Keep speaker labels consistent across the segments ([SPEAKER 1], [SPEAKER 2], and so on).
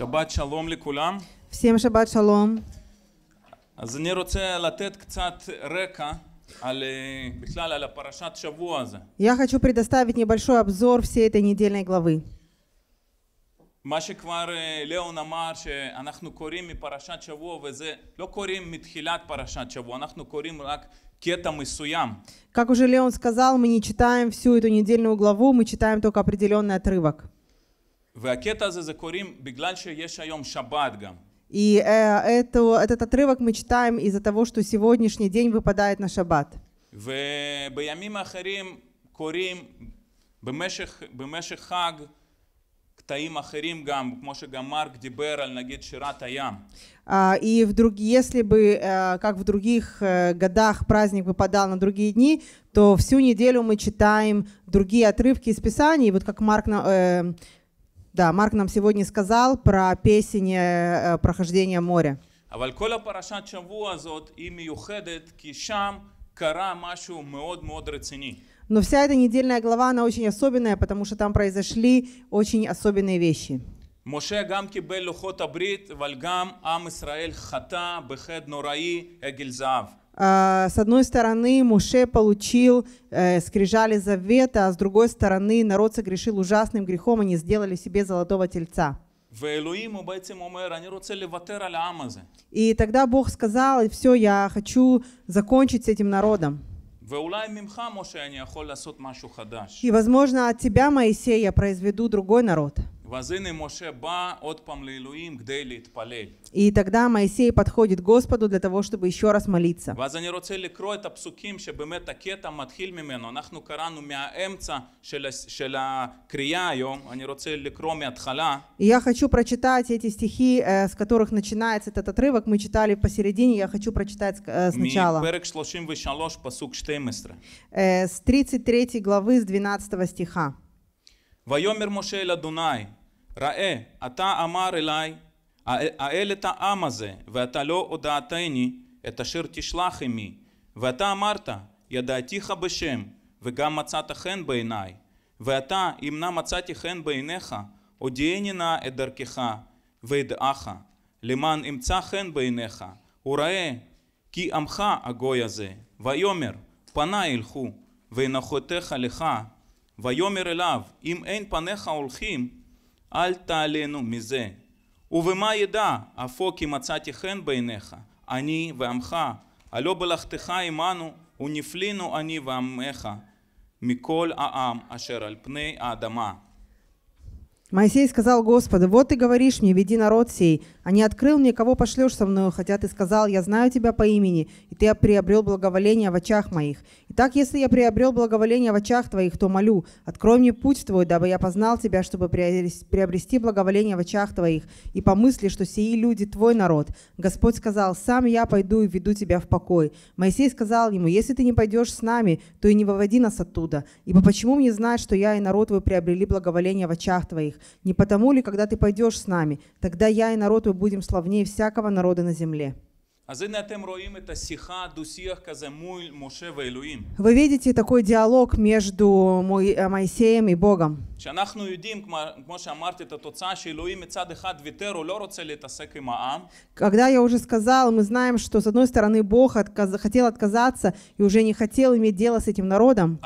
[SPEAKER 1] שבת שלום לכולם.
[SPEAKER 2] Всем шаббат шалом.
[SPEAKER 1] אז אני רוצה לתת קצת רקע על, אה, בכלל על הפרשת שבוע הזה.
[SPEAKER 2] Я хочу предоставить небольшой обзор всей этой недельной главы.
[SPEAKER 1] מה שכבר אה, ליאון אמר שאנחנו קוראים מפרשת שבוע וזה לא קוראים מתחילת פרשת שבוע, אנחנו קוראים רק קטע מסוים.
[SPEAKER 2] Как уже Леон сказал, мы не читаем всю эту недельную главу, мы читаем только определенный отрывок.
[SPEAKER 1] והקטע הזה זה קוראים בגלל שיש היום שבת גם.
[SPEAKER 2] И э, эту- этот отрывок мы читаем из-за того, что сегодняшний день выпадает на шаббат.
[SPEAKER 1] ובימים האחרים קוראים במשך, במשך חג קטעים אחרים גם, כמו שגם מרק דיבר על נגיד שירת הים.
[SPEAKER 2] А, И в друг- если бы, э, как в других э, годах, праздник выпадал на другие дни, то всю неделю мы читаем другие отрывки из Писаний. И Вот как Марк, на- э, да, Марк нам сегодня сказал про песень э, прохождения моря.
[SPEAKER 1] אבל כל הפרשת שבוע הזאת היא מיוחדת כי שם קרה משהו מאוד מאוד רציני.
[SPEAKER 2] Но вся эта недельная глава, она очень особенная, потому что там произошли очень особенные вещи.
[SPEAKER 1] משה גם קיבל לוחות הברית, אבל גם עם ישראל חטא בחטא נוראי עגל זהב.
[SPEAKER 2] А, С одной стороны, Муше получил э, скрижали завета, а с другой стороны, народ согрешил ужасным грехом, они сделали себе золотого тельца.
[SPEAKER 1] ואלוהים הוא בעצם אומר, אני רוצה לוותר על העם הזה.
[SPEAKER 2] И тогда Бог сказал, все, я хочу закончить с этим народом.
[SPEAKER 1] ואולי ממך, משה, אני יכול לעשות משהו חדש.
[SPEAKER 2] И, возможно, от тебя, Моисей, я произведу другой народ. И тогда Моисей подходит к Господу для того, чтобы еще раз молиться. И я хочу прочитать эти стихи, э, с которых начинается этот отрывок. Мы читали посередине, я хочу прочитать э, сначала. Э, с 33 главы, с 12 стиха.
[SPEAKER 1] «Вайомер Моше Эль Адунай, ראה, אתה אמר אלי, האל את העם הזה, ואתה לא הודעתני את אשר תשלח עמי. ואתה אמרת, ידעתיך בשם, וגם מצאת חן בעיניי. ואתה, אם נא מצאתי חן בעיניך, הודיעני נא את דרכך, וידעך, למען אמצא חן בעיניך, וראה, כי עמך הגוי הזה. ויאמר, פניי ילכו, ונחותיך לך, ויאמר אליו, אם אין פניך הולכים, אל תעלנו מזה. ובמה ידע, אפוא כי מצאתי חן בעיניך, אני ועמך, הלא בלכתך עמנו, ונפלינו אני ועמך, מכל העם אשר על פני האדמה.
[SPEAKER 2] Моисей сказал Господу, вот ты говоришь мне, веди народ сей, а не открыл мне, кого пошлешь со мною, хотя ты сказал, я знаю тебя по имени, и ты приобрел благоволение в очах моих. Итак, если я приобрел благоволение в очах твоих, то молю, открой мне путь твой, дабы я познал тебя, чтобы приобрес- приобрести благоволение в очах твоих, и помысли, что сии люди твой народ. Господь сказал, сам я пойду и веду тебя в покой. Моисей сказал ему, если ты не пойдешь с нами, то и не выводи нас оттуда, ибо почему мне знать, что я и народ твой приобрели благоволение в очах твоих? Не потому ли, когда ты пойдешь с нами, тогда я и народ мы будем славнее всякого народа на земле». Вы видите такой диалог между э, Моисеем и Богом. Когда я уже сказал, мы знаем, что с одной стороны Бог отказ, хотел отказаться и уже не хотел иметь дело с этим народом.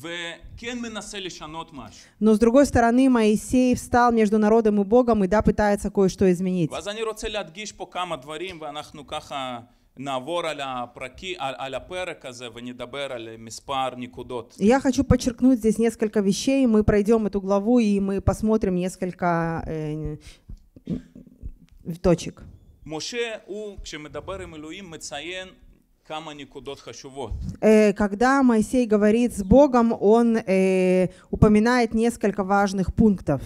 [SPEAKER 1] אבל מצד שני משה עומד מול אלוהים וכן מנסה לשנות משהו.
[SPEAKER 2] но с другой стороны Моисей встал между народом и Богом и да, пытается кое-что изменить.
[SPEAKER 1] ואז אני רוצה להדגיש פה כמה דברים ואנחנו ככה נעבור על, הפרקי, על, על הפרק הזה ונדבר על מספר נקודות.
[SPEAKER 2] И Я хочу подчеркнуть здесь несколько вещей. Мы пройдем эту главу и мы посмотрим несколько э, точек.
[SPEAKER 1] משה הוא, כשמדבר עם אלוהים, מציין כמה נקודות חשובות.
[SPEAKER 2] Э, Когда Моисей говорит с Богом, он э, упоминает несколько важных пунктов.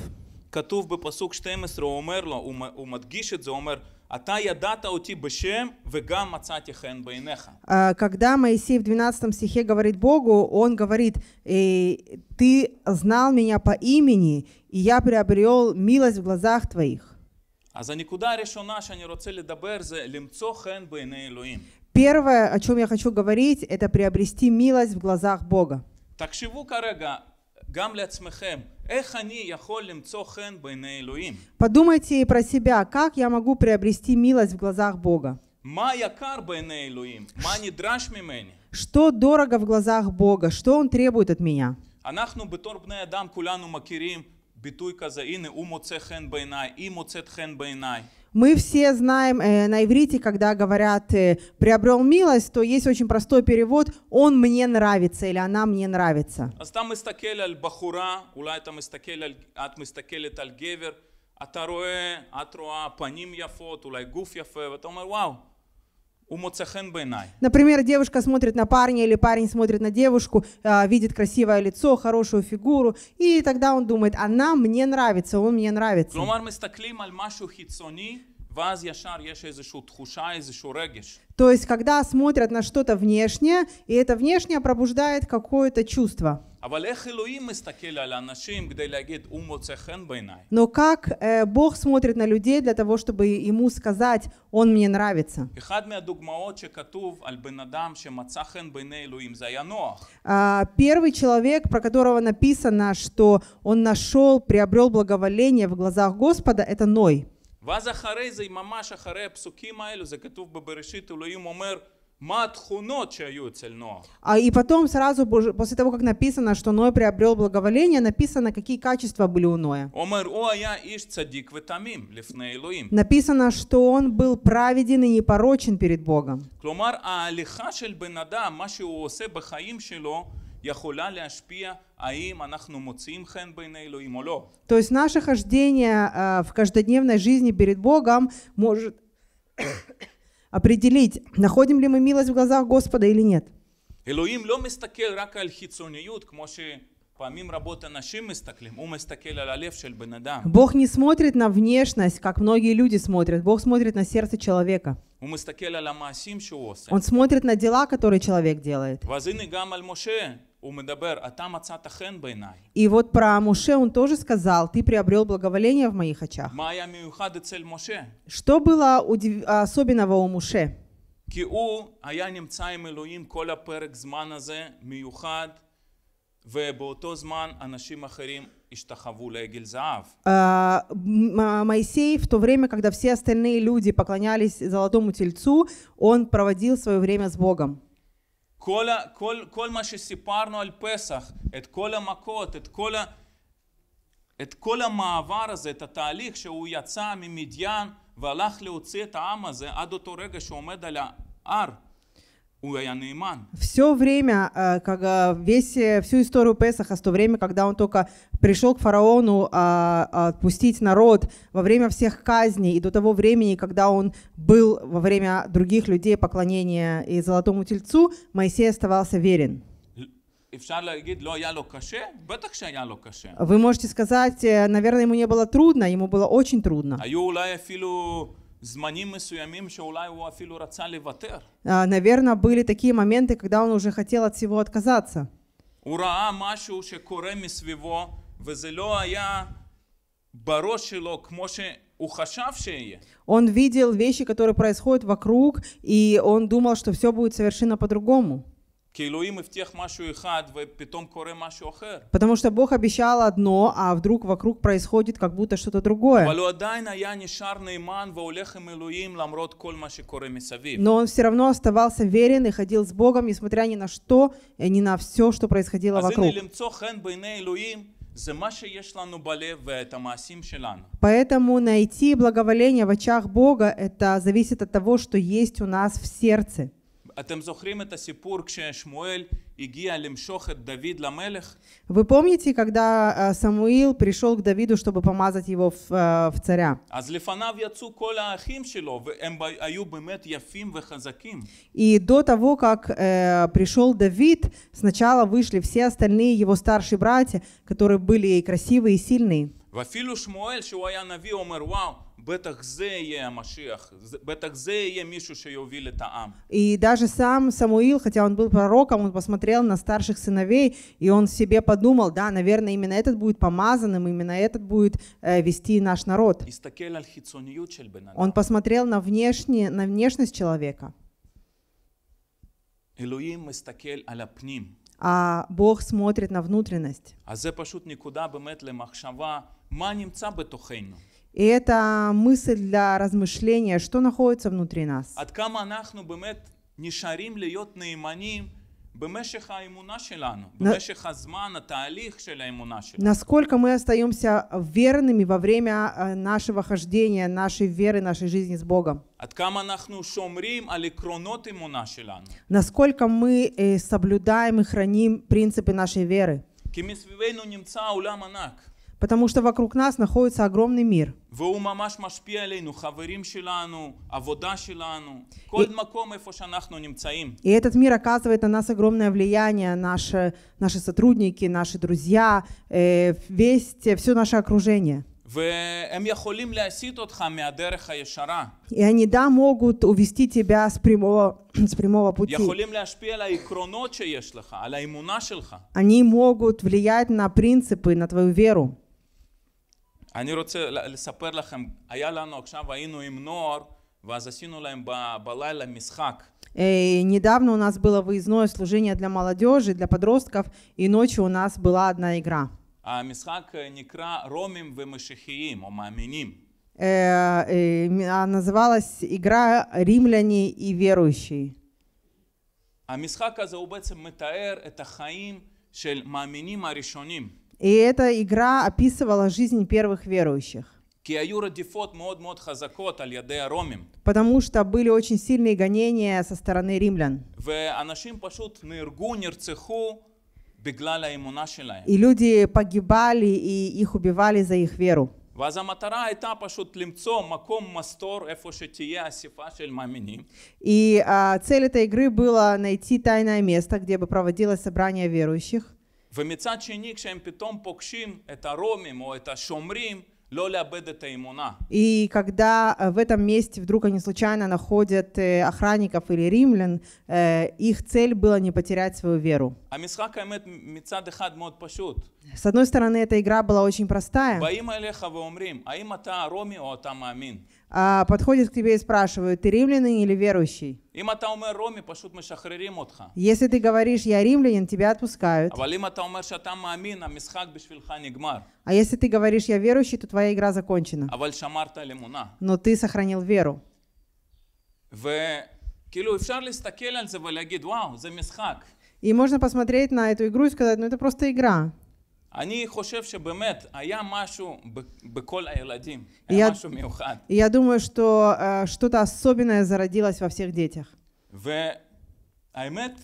[SPEAKER 1] כתוב בפסוק 12, הוא אומר לו, הוא, מ- הוא מדגיש את זה, הוא אומר, אתה ידעת אותי בשם וגם מצאתי חן בעיניך.
[SPEAKER 2] А, Когда Моисей в 12 стихе говорит Богу, он говорит, «Э, ты знал меня по имени, и я приобрел милость в глазах твоих.
[SPEAKER 1] אז הנקודה הראשונה שאני רוצה לדבר זה למצוא חן בעיני אלוהים.
[SPEAKER 2] Первое, о чем я хочу говорить, это приобрести милость в глазах Бога.
[SPEAKER 1] תחשבו כרגע, גם לעצמכם, איך אני יכול למצוא חן בעיני אלוהים?
[SPEAKER 2] Подумайте про себя, как я могу приобрести милость в глазах Бога?
[SPEAKER 1] מה יקר בעיני אלוהים? מה נדרש ממני?
[SPEAKER 2] Что дорого в глазах Бога? Что Он требует от меня?
[SPEAKER 1] אנחנו בתור בני אדם כולנו מכירים ביטוי כזה, הנה הוא מוצא חן בעיניי, היא מוצאת חן בעיניי.
[SPEAKER 2] Мы все знаем э, на иврите, когда говорят э, «приобрел милость», то есть очень простой перевод «он мне нравится» или «она мне нравится».
[SPEAKER 1] אז אתה מסתכל על בחורה, אולי אתה מסתכל על, את מסתכלת על גבר, אתה רואה, את רואה פנים יפות, אולי גוף יפה, ואתה אומר וואו,
[SPEAKER 2] Например, девушка смотрит на парня или парень смотрит на девушку, а, видит красивое лицо, хорошую фигуру, и тогда он думает, она мне нравится, он мне нравится. То есть, когда смотрят на что-то внешнее, и это внешнее пробуждает какое-то чувство.
[SPEAKER 1] אבל איך אלוהים מסתכל על האנשים כדי להגיד, הוא מוצא חן בעיניי?
[SPEAKER 2] Но как э, Бог смотрит на людей для того, чтобы ему сказать «он мне нравится»?
[SPEAKER 1] אחד מהדוגמאות שכתוב על בן אדם שמצא חן בעיני אלוהים זה היה נוח.
[SPEAKER 2] А, Первый человек, про которого написано, что он нашел, приобрел благоволение в глазах Господа, это Ной.
[SPEAKER 1] ואז אחרי זה, ממש אחרי הפסוקים האלו, זה כתוב בבראשית, אלוהים אומר, מה התכונות שהיו אצל נוח?
[SPEAKER 2] А, и потом сразу боже- после того, как написано, что Ной приобрел благоволение, написано, какие качества были у Ноя.
[SPEAKER 1] הוא אומר, הוא היה איש צדיק ותמים לפני אלוהים.
[SPEAKER 2] Написано, что он был праведен и непорочен перед Богом.
[SPEAKER 1] כלומר, ההליכה של בן אדם, מה שהוא עושה בחיים שלו, יכולה להשפיע האם אנחנו מוצאים חן בעיני אלוהים או לא.
[SPEAKER 2] То есть наше хождение а, в каждодневной жизни перед Богом может определить, находим ли мы милость в глазах Господа или нет.
[SPEAKER 1] אלוהים לא מסתכל רק על חיצוניות, כמו שפעמים רבות אנשים מסתכלים, הוא מסתכל על הלב של בן אדם.
[SPEAKER 2] Бог не смотрит на внешность, как многие люди смотрят. Бог смотрит на сердце человека.
[SPEAKER 1] הוא מסתכל על המעשים שהוא עושה.
[SPEAKER 2] Он смотрит на дела, которые человек делает.
[SPEAKER 1] ואז הנה גם על משה, הוא מדבר, אתה מצאת חן בעיניי.
[SPEAKER 2] И вот про Муше он тоже сказал, ты приобрел благоволение в моих очах.
[SPEAKER 1] מה היה מיוחד אצל משה?
[SPEAKER 2] Что было удив- особенного у Муше?
[SPEAKER 1] כי הוא היה נמצא עם אלוהים כל הפרק זמן הזה, מיוחד, ובאותו זמן אנשים אחרים השתחוו לעגל זהב.
[SPEAKER 2] А, М- М- Моисей в то время, когда все остальные люди поклонялись золотому тельцу, он проводил свое время с Богом.
[SPEAKER 1] כל, ה, כל, כל מה שסיפרנו על פסח, את כל המכות, את כל, ה, את כל המעבר הזה, את התהליך שהוא יצא ממדיין והלך להוציא את העם הזה עד אותו רגע שהוא עומד על ההר.
[SPEAKER 2] Все время, э, когда э, весь, э, всю историю Песаха, с то время, когда он только пришел к фараону а, отпустить народ, во время всех казней и до того времени, когда он был во время других людей поклонения и золотому тельцу, Моисей оставался верен. Вы можете сказать, наверное, ему не было трудно, ему было очень трудно. А, наверное, были такие моменты, когда он уже хотел от всего отказаться. Он видел вещи, которые происходят вокруг, и он думал, что все будет совершенно по-другому. Потому что Бог обещал одно, а вдруг вокруг происходит как будто что-то другое. Но он все равно оставался верен и ходил с Богом, несмотря ни на что, и ни на все, что происходило вокруг. Поэтому найти благоволение в очах Бога, это зависит от того, что есть у нас в сердце.
[SPEAKER 1] אתם זוכרים את הסיפור כששמואל הגיע למשוך את דוד למלך?
[SPEAKER 2] Вы помните, когда э, Самуил пришел к Давиду, чтобы помазать его в, э, в царя?
[SPEAKER 1] אז לפניו יצאו כל האחים שלו והם ב- היו באמת יפים וחזקים.
[SPEAKER 2] И до того, как э, пришел Давид, сначала вышли все остальные его старшие братья, которые были и красивые, и сильные.
[SPEAKER 1] ואפילו שמואל שהוא היה נביא אומר וואו בטח זה יהיה המשיח, זה- בטח זה יהיה מישהו שיוביל את העם.
[SPEAKER 2] И даже сам Самуил, хотя он был пророком, он посмотрел на старших сыновей, и он себе подумал, да, наверное, именно этот будет помазанным, именно этот будет э, вести наш народ.
[SPEAKER 1] הסתכל על חיצוניות של בן אדם.
[SPEAKER 2] Он посмотрел на, внешне, на внешность человека.
[SPEAKER 1] אלוהים מסתכל על הפנים.
[SPEAKER 2] а Бог смотрит на внутренность.
[SPEAKER 1] אז זה פשוט נקודה באמת למחשבה, מה נמצא בתוכנו.
[SPEAKER 2] И это мысль для размышления, что находится внутри нас.
[SPEAKER 1] עד כמה אנחנו באמת נשארים להיות נאמנים במשך האמונה שלנו, במשך הזמן, התהליך של האמונה שלנו.
[SPEAKER 2] Насколько мы остаемся верными во время э, нашего хождения, нашей веры, нашей жизни с Богом.
[SPEAKER 1] עד כמה אנחנו שומרים על עקרונות אמונה שלנו.
[SPEAKER 2] Насколько мы э, соблюдаем и храним принципы нашей веры.
[SPEAKER 1] כי מסביבנו נמצא עולם ענק,
[SPEAKER 2] Потому что вокруг нас находится огромный мир.
[SPEAKER 1] והוא ממש משפיע עלינו, חברים שלנו, עבודה שלנו, כל מקום איפה שאנחנו נמצאים.
[SPEAKER 2] И этот мир оказывает на нас огромное влияние, наши, наши сотрудники, наши друзья, э, весь, все наше окружение.
[SPEAKER 1] והם יכולים להסיט אותך מהדרך הישרה.
[SPEAKER 2] И они, да, могут увести тебя с прямого, с прямого пути.
[SPEAKER 1] יכולים להשפיע על העקרונות שיש לך, על האמונה שלך.
[SPEAKER 2] Они могут влиять на принципы, на твою веру.
[SPEAKER 1] אני רוצה ל- לספר לכם, היה לנו עכשיו, היינו עם נוער, ואז עשינו להם ב- בלילה משחק.
[SPEAKER 2] Э, недавно у нас было выездное служение для молодежи, для подростков, и ночью у нас была одна игра.
[SPEAKER 1] המשחק אה, נקרא רומים ומשיחיים, או מאמינים.
[SPEAKER 2] Э, э, м- а называлась игра «Римляне и верующие».
[SPEAKER 1] המשחק הזה הוא בעצם מתאר את החיים של מאמינים הראשונים.
[SPEAKER 2] И эта игра описывала жизнь первых верующих.
[SPEAKER 1] כי היו רדיפות מאוד מאוד חזקות על ידי הרומים.
[SPEAKER 2] Потому что были очень сильные гонения со стороны римлян.
[SPEAKER 1] ואנשים פשוט נהרגו, נרצחו, בגלל האמונה שלהם.
[SPEAKER 2] И люди погибали, и их убивали за их веру.
[SPEAKER 1] ואז המטרה הייתה פשוט למצוא מקום מסתור איפה שתהיה אספה של מאמינים.
[SPEAKER 2] И а, цель этой игры была найти тайное место, где бы проводилось собрание верующих.
[SPEAKER 1] ומצד שני, כשהם פתאום פוגשים את הרומים או את השומרים, לא לאבד את האמונה.
[SPEAKER 2] И когда э, в этом месте вдруг они случайно находят э, охранников или римлян, э, их цель была не потерять свою веру.
[SPEAKER 1] המשחק האמת מצד אחד מאוד פשוט.
[SPEAKER 2] С одной стороны, эта игра была очень простая.
[SPEAKER 1] באים אליך ואומרים, האם אתה רומי או אתה מאמין?
[SPEAKER 2] А, подходят к тебе и спрашивают, ты римлянин или верующий?
[SPEAKER 1] אם אתה אומר רומי, פשוט משחררים אותך.
[SPEAKER 2] Если ты говоришь, я римлянин, тебя отпускают.
[SPEAKER 1] אבל אם אתה אומר שאתה מאמין, המשחק בשבילך נגמר.
[SPEAKER 2] А если ты говоришь, я верующий, то твоя игра закончена.
[SPEAKER 1] אבל שמרת על אמונה.
[SPEAKER 2] Но ты сохранил веру.
[SPEAKER 1] וכאילו אפשר להסתכל על זה ולהגיד, וואו, זה משחק.
[SPEAKER 2] И можно посмотреть на эту игру и сказать, ну это просто игра.
[SPEAKER 1] אני חושב שבאמת היה משהו ב- בכל הילדים,
[SPEAKER 2] Я-
[SPEAKER 1] היה משהו מיוחד.
[SPEAKER 2] И я думаю, что э, что-то особенное зародилось во всех детях.
[SPEAKER 1] והאמת,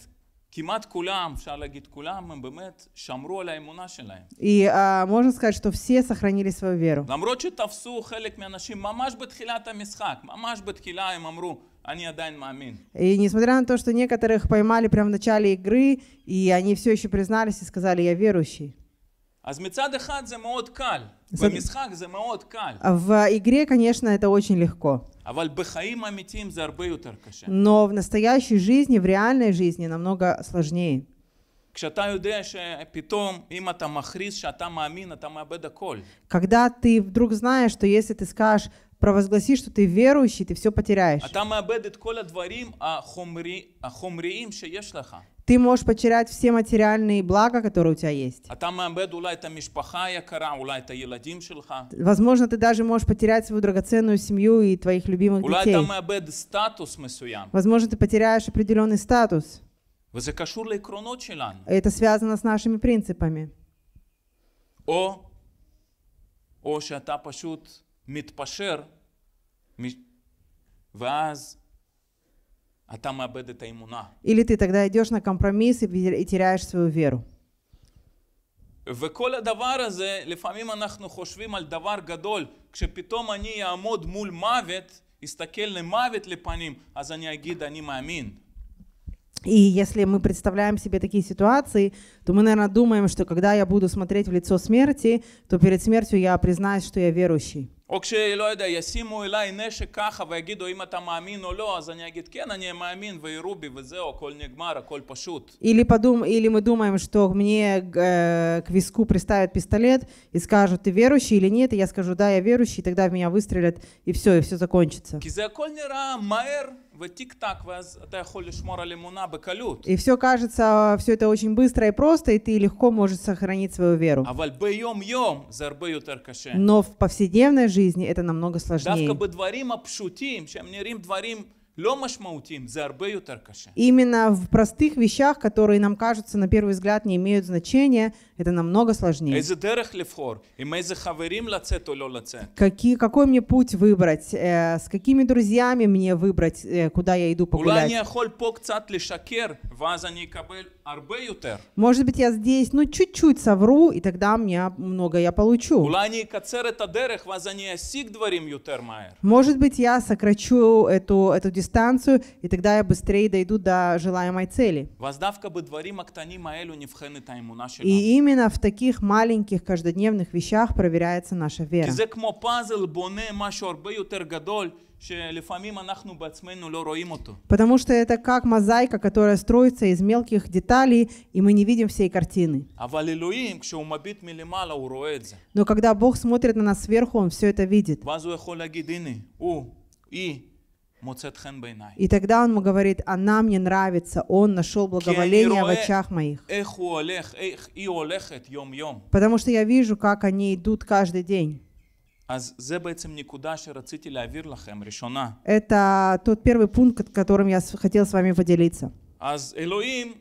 [SPEAKER 1] כמעט כולם, אפשר להגיד כולם, הם באמת שמרו על האמונה שלהם.
[SPEAKER 2] И а, можно сказать, что все сохранили свою веру.
[SPEAKER 1] למרות שתפסו חלק מהאנשים ממש בתחילת המשחק, ממש בתחילה הם אמרו, אני עדיין מאמין.
[SPEAKER 2] И несмотря на то, что некоторых поймали прямо в начале игры, и они все еще признались и сказали, я верующий.
[SPEAKER 1] אז מצד אחד זה מאוד קל,
[SPEAKER 2] זה-
[SPEAKER 1] במשחק זה מאוד קל,
[SPEAKER 2] А В игре, конечно, это очень легко.
[SPEAKER 1] אבל בחיים אמיתיים זה הרבה יותר קשה.
[SPEAKER 2] Но в настоящей жизни, в реальной жизни намного сложнее.
[SPEAKER 1] כשאתה יודע שפתאום אם אתה מכריז שאתה מאמין, אתה מאבד הכל.
[SPEAKER 2] Когда ты вдруг знаешь, что если ты скажешь, провозгласи, что ты верующий, ты все потеряешь.
[SPEAKER 1] אתה מאבד את כל הדברים החומרי, החומריים שיש לך.
[SPEAKER 2] Ты можешь потерять все материальные блага, которые у тебя есть.
[SPEAKER 1] אתה מאבד אולי את המשפחה היקרה, אולי את הילדים שלך,
[SPEAKER 2] Возможно, ты даже можешь потерять свою драгоценную семью и твоих любимых
[SPEAKER 1] אולי
[SPEAKER 2] детей.
[SPEAKER 1] אתה מאבד סטטוס מסוים.
[SPEAKER 2] Возможно, ты потеряешь определенный статус.
[SPEAKER 1] וזה קשור לעקרונות שלנו.
[SPEAKER 2] Это связано с нашими принципами.
[SPEAKER 1] או, או שאתה פשוט מתפשר, מ- ואז
[SPEAKER 2] Или ты тогда идешь на компромисс и пе- и теряешь свою веру.
[SPEAKER 1] וכל הדבר הזה, לפעמים אנחנו חושבים על דבר גדול, כשפתאום אני אעמוד מול מוות, אסתכל למוות לפנים, אז אני אגיד אני מאמין.
[SPEAKER 2] И если мы представляем себе такие ситуации, то мы, наверное, думаем, что когда я буду смотреть в лицо смерти, то перед смертью я признаюсь, что я верующий.
[SPEAKER 1] או כשלא יודע, ישימו אליי נשק ככה ויגידו אם אתה מאמין או לא, אז אני אגיד כן, אני מאמין ויראו בי וזהו, הכל נגמר, הכל פשוט.
[SPEAKER 2] Или, подум... Или мы думаем, что мне э, к виску приставят пистолет и скажут, ты верующий или нет, и я скажу, да, я верующий, и тогда в меня выстрелят, и все, и все закончится.
[SPEAKER 1] כי זה הכל נראה מהר
[SPEAKER 2] И все кажется, все это очень быстро и просто, и ты легко можешь сохранить свою веру. Но в повседневной жизни это намного сложнее. Именно в простых вещах, которые нам кажутся на первый взгляд не имеют значения, это намного сложнее. Какие, какой мне путь выбрать? Э, с какими друзьями мне выбрать, э, куда я иду погулять? Может быть, я здесь, ну, чуть-чуть совру, и тогда мне много я получу. Может быть, я сокращу эту, эту дистанцию, и тогда я быстрее дойду до желаемой цели. И именно в таких маленьких каждодневных вещах проверяется наша вера. Потому что это как мозаика, которая строится из мелких деталей, и мы не видим всей картины. Но когда Бог смотрит на нас сверху, Он все это видит. И тогда Он говорит, она мне нравится, Он нашел благоволение в
[SPEAKER 1] רואה-
[SPEAKER 2] очах моих.
[SPEAKER 1] איך הוא הולך, איך היא הולכת יום-יום.
[SPEAKER 2] Потому что я вижу, как они идут каждый день.
[SPEAKER 1] אז זה בעצם נקודה שרציתי להעביר לכם, ראשונה.
[SPEAKER 2] Это тот первый пункт, которым я с- хотел с вами поделиться.
[SPEAKER 1] אז אלוהים,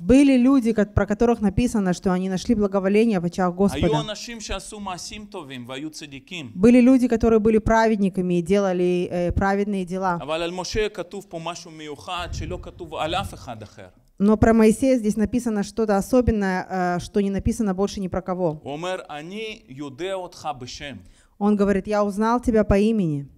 [SPEAKER 2] Были люди, про которых написано, что они нашли благоволение в очах Господа. Были люди, которые были праведниками и делали э, праведные дела. Но про Моисея здесь написано что-то особенное, э, что не написано больше ни про кого. Он говорит, я узнал тебя по имени.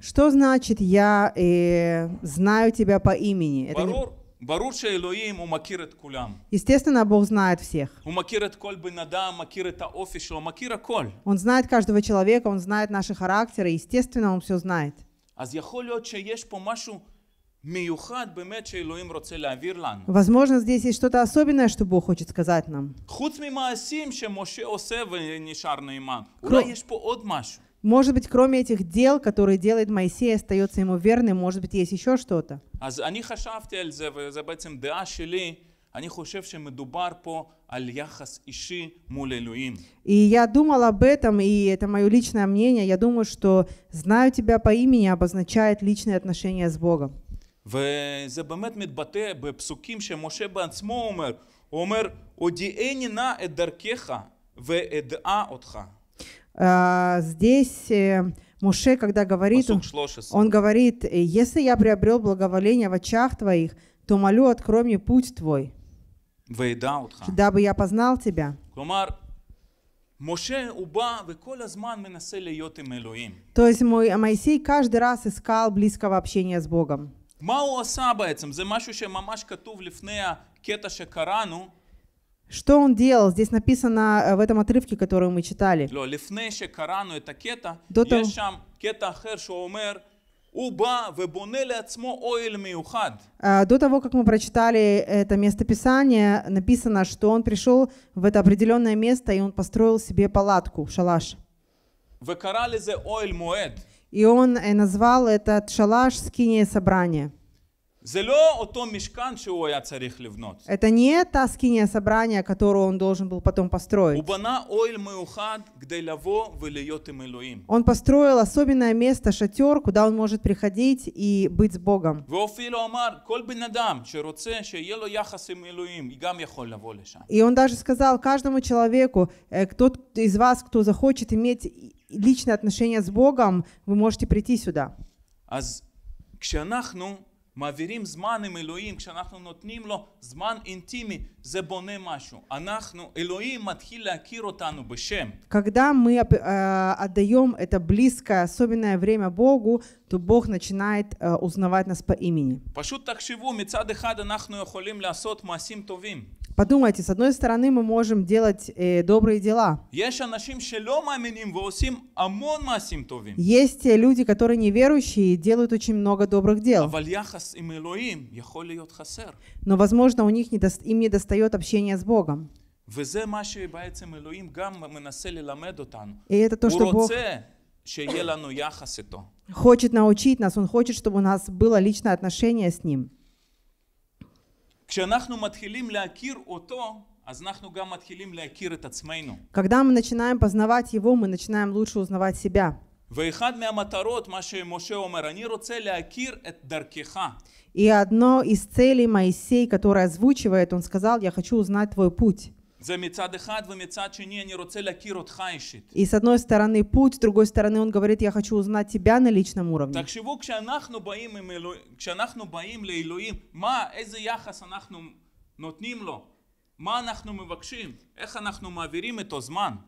[SPEAKER 2] Что значит я э, знаю тебя по имени? Это не-
[SPEAKER 1] ברור, ברור שאלוהים הוא מכיר את כולם.
[SPEAKER 2] Естественно, Бог знает всех.
[SPEAKER 1] הוא מכיר את כל בן אדם, מכיר את האופי שלו, מכיר הכל.
[SPEAKER 2] Он знает каждого человека, он знает наши характеры, естественно, он все знает.
[SPEAKER 1] אז יכול להיות שיש פה משהו מיוחד באמת שאלוהים רוצה להעביר לנו.
[SPEAKER 2] Возможно, здесь есть что-то особенное, что Бог хочет сказать нам.
[SPEAKER 1] חוץ ממעשים שמשה עושה ונשאר נאמן.
[SPEAKER 2] כלום.
[SPEAKER 1] אולי יש פה עוד משהו.
[SPEAKER 2] Может быть, кроме этих дел, которые делает Моисей, остается ему верным, может быть, есть еще что-то.
[SPEAKER 1] אז אני חשבתי על זה, וזה בעצם דעה שלי, אני חושב שמדובר פה על יחס אישי מול אלוהים.
[SPEAKER 2] И я думал об этом, и это мое личное мнение. Я думаю, что «знаю тебя по имени» обозначает личные отношения с Богом.
[SPEAKER 1] וזה באמת מתבטא בפסוקים שמשה בעצמו אומר, הוא אומר, הודיעני נא את דרכך ואדעה אותך.
[SPEAKER 2] А, Здесь э, Моше, когда говорит,
[SPEAKER 1] פסוק 13.
[SPEAKER 2] он говорит, «Э, если я приобрел благоволение в очах твоих, то молю, открой мне путь твой,
[SPEAKER 1] ואדע אותך.
[SPEAKER 2] дабы я познал тебя.
[SPEAKER 1] כלומר, משה הוא בא וכל הזמן מנסה להיות עם אלוהים.
[SPEAKER 2] То есть мой, Моисей каждый раз искал близкого общения с Богом.
[SPEAKER 1] מה הוא עשה בעצם? זה משהו שממש כתוב לפני הקטע שקראנו.
[SPEAKER 2] Что он делал? Здесь написано э, в этом отрывке, который мы читали.
[SPEAKER 1] לא, לפני שקראנו את הקטע,
[SPEAKER 2] דותו.
[SPEAKER 1] יש שם קטע אחר שהוא אומר, הוא בא ובונה לעצמו אוהל מיוחד.
[SPEAKER 2] А, До того, как мы прочитали это местописание, написано, что он пришел в это определенное место, и он построил себе палатку, шалаш. И он э, назвал этот шалаш скиния
[SPEAKER 1] собрание.
[SPEAKER 2] Это не та скиния собрания, которую он должен был потом построить. Он построил особенное место, шатер, куда он может приходить и быть с Богом. И он даже сказал каждому человеку, э, кто из вас, кто захочет иметь личные отношения с Богом, вы можете прийти сюда.
[SPEAKER 1] אז כשאנחנו מעבירים זמן עם אלוהים, כשאנחנו נותנים לו זמן אינטימי, זה בונה משהו. אנחנו, אלוהים מתחיל להכיר אותנו בשם.
[SPEAKER 2] Когда мы оп- э, отдаем это близкое, особенное время Богу, то Бог начинает э, узнавать нас по имени. Подумайте, с одной стороны мы можем делать э, добрые дела. Есть э, люди, которые неверующие и делают очень много добрых дел. Но, возможно, у них не до... им не достает общения с Богом. И это то, что Бог Хочет научить нас, Он хочет, чтобы у нас было личное отношение с Ним. Когда мы начинаем познавать Его, мы начинаем лучше узнавать себя. И одно из целей Моисей, которое озвучивает, он сказал, я хочу узнать твой путь. И с одной стороны путь, с другой стороны он говорит, я хочу узнать тебя на личном уровне.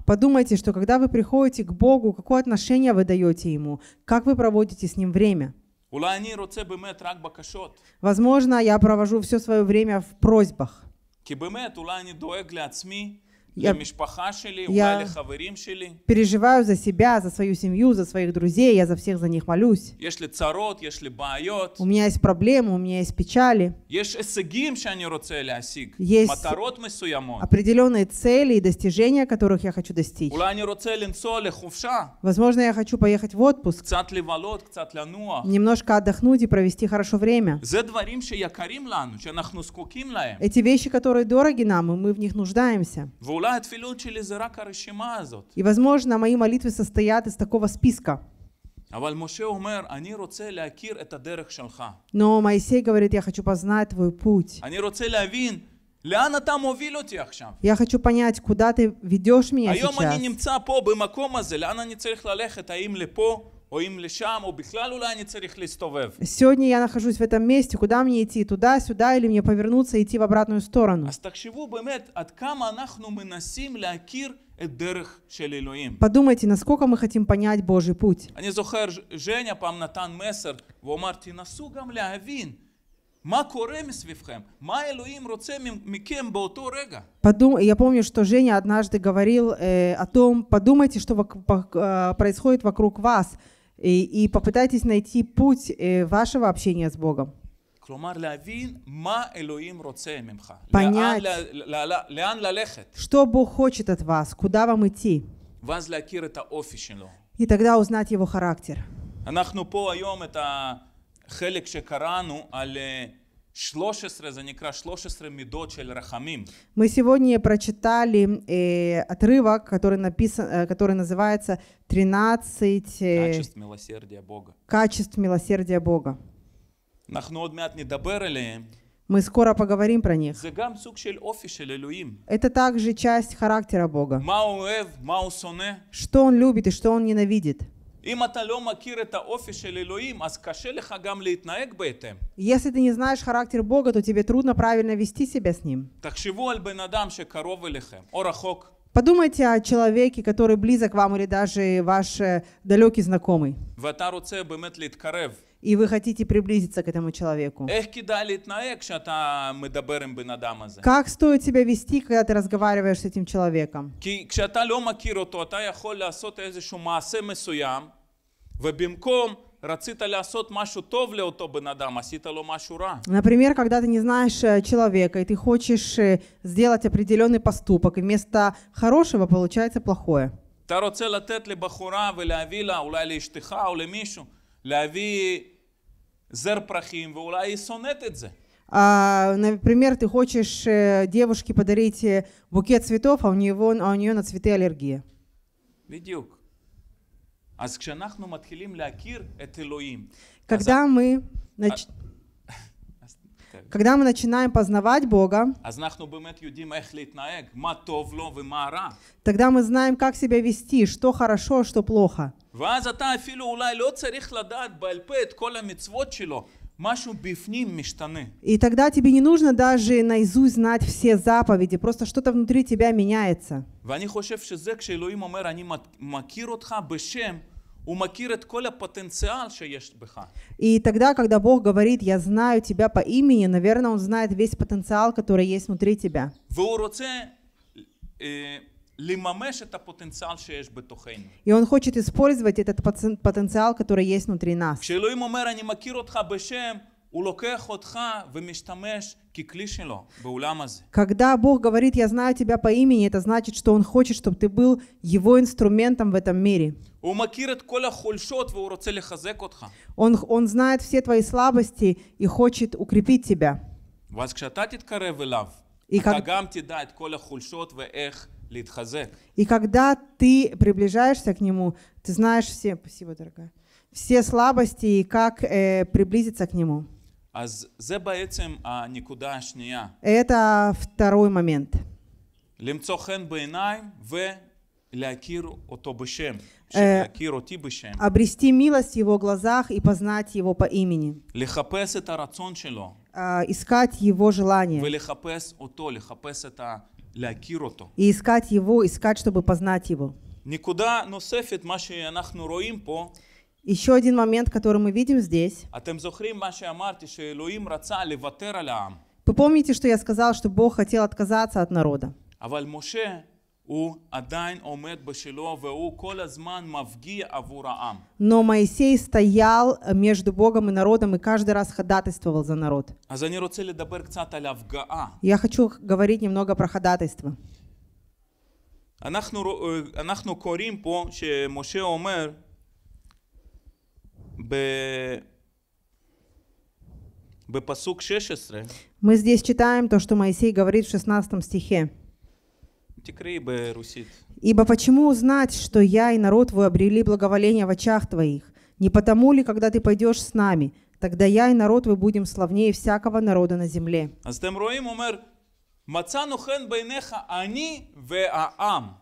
[SPEAKER 2] Подумайте, что когда вы приходите к Богу, какое отношение вы даете Ему, как вы проводите с Ним время. Возможно, я провожу все свое время в просьбах.
[SPEAKER 1] כי באמת, אולי אני דואג לעצמי,
[SPEAKER 2] я, я переживаю за себя, за свою семью, за своих друзей, я за всех за них молюсь. У меня есть проблемы, у меня есть печали.
[SPEAKER 1] Есть
[SPEAKER 2] определенные цели и достижения, которых я хочу достичь. Возможно, я хочу поехать в отпуск, немножко отдохнуть и провести хорошо время. Эти вещи, которые дороги нам, и мы в них нуждаемся.
[SPEAKER 1] ואולי התפילות שלי זה רק הרשימה הזאת.
[SPEAKER 2] И, возможно, мои молитвы состоят из такого списка.
[SPEAKER 1] אבל משה אומר, אני רוצה להכיר את הדרך שלך.
[SPEAKER 2] Но Моисей говорит, я хочу познать твой путь.
[SPEAKER 1] אני רוצה להבין לאן אתה מוביל אותי עכשיו.
[SPEAKER 2] Я хочу понять, куда ты ведешь меня
[SPEAKER 1] היום אני
[SPEAKER 2] сейчас.
[SPEAKER 1] נמצא פה במקום הזה, לאן אני צריך ללכת? האם לפה,
[SPEAKER 2] Сегодня я нахожусь в этом месте, куда мне идти, туда, сюда, или мне повернуться и идти в обратную сторону. Подумайте, насколько мы хотим понять Божий путь. Подум... Я помню, что Женя однажды говорил э, о том, подумайте, что вок... Э, происходит вокруг вас, и, и попытайтесь найти путь э, вашего общения с Богом.
[SPEAKER 1] כלומר, להבין מה אלוהים רוצה ממך.
[SPEAKER 2] פניית.
[SPEAKER 1] לאן, ל- ל- ל- לאן ללכת,
[SPEAKER 2] Что Бог хочет от вас, куда вам идти,
[SPEAKER 1] ואז להכיר את האופי שלו.
[SPEAKER 2] и тогда узнать Его характер.
[SPEAKER 1] אנחנו פה היום את החלק שקראנו על אה,
[SPEAKER 2] Мы сегодня прочитали э, отрывок, который, написан, э, который называется 13 э,
[SPEAKER 1] качеств милосердия Бога.
[SPEAKER 2] Качеств милосердия Бога. Мы скоро поговорим про них. Это также часть характера Бога. Что Он любит и что Он ненавидит. Если ты не знаешь характер Бога, то тебе трудно правильно вести себя с Ним. Подумайте о человеке, который близок вам или даже ваш э, далекий знакомый. И вы хотите приблизиться к этому человеку. Как стоит себя вести, когда ты разговариваешь с этим человеком? Например, когда ты не знаешь э, человека, и ты хочешь э, сделать определенный поступок, и вместо хорошего получается плохое.
[SPEAKER 1] אתה רוצה לתת לבחורה ולהביא לה, אולי לאשתך או למישהו, להביא זר פרחים, ואולי היא שונאת את זה.
[SPEAKER 2] А, например, ты хочешь э, девушке подарить э, букет цветов, а у, него, а у нее на цветы аллергия.
[SPEAKER 1] בדיוק.
[SPEAKER 2] Когда мы, нач... Когда мы начинаем познавать Бога, тогда мы знаем, как себя вести, что хорошо, а что плохо. И тогда тебе не нужно даже наизусть знать все заповеди, просто что-то внутри тебя меняется. И тогда, когда Бог говорит, я знаю тебя по имени, наверное, Он знает весь потенциал, который есть внутри тебя. И он хочет использовать этот потенциал, который есть внутри нас. Когда Бог говорит, я знаю тебя по имени, это значит, что Он хочет, чтобы ты был Его инструментом в этом мире. Он, он знает все твои слабости и хочет укрепить тебя. И, как...
[SPEAKER 1] גם תדע את כל החולשות ואיך להתחזק.
[SPEAKER 2] И когда ты приближаешься к Нему, ты знаешь все, спасибо, дорогая, все слабости и как э, приблизиться к Нему.
[SPEAKER 1] אז זה בעצם הנקודה השנייה.
[SPEAKER 2] Это второй момент.
[SPEAKER 1] למצוא חן בעיניים ולהכיר אותו בשם.
[SPEAKER 2] אה,
[SPEAKER 1] להכיר אותי בשם.
[SPEAKER 2] Обрести милость в Его глазах и познать Его по имени.
[SPEAKER 1] לחפש את הרצון שלו,
[SPEAKER 2] А, Искать Его желание.
[SPEAKER 1] ולחפש אותו, לחפש את ה...
[SPEAKER 2] И искать его, искать, чтобы познать его. Еще один момент, который мы видим здесь. Вы помните, что я сказал, что Бог хотел отказаться от народа.
[SPEAKER 1] הוא עדיין עומד בשלו והוא כל הזמן מפגיע עבור העם.
[SPEAKER 2] Но Моисей стоял э, между Богом и народом и каждый раз ходатайствовал за народ.
[SPEAKER 1] אז אני רוצה לדבר קצת על הפגעה.
[SPEAKER 2] Я хочу говорить немного про ходатайство.
[SPEAKER 1] אנחנו, אנחנו קוראים פה שמשה אומר ב... בפסוק 16.
[SPEAKER 2] Мы здесь читаем то, что Моисей говорит в 16 стихе. Ибо почему узнать, что я и народ твой обрели благоволение в очах твоих? Не потому ли, когда ты пойдешь с нами, тогда я и народ твой будем славнее всякого народа на земле?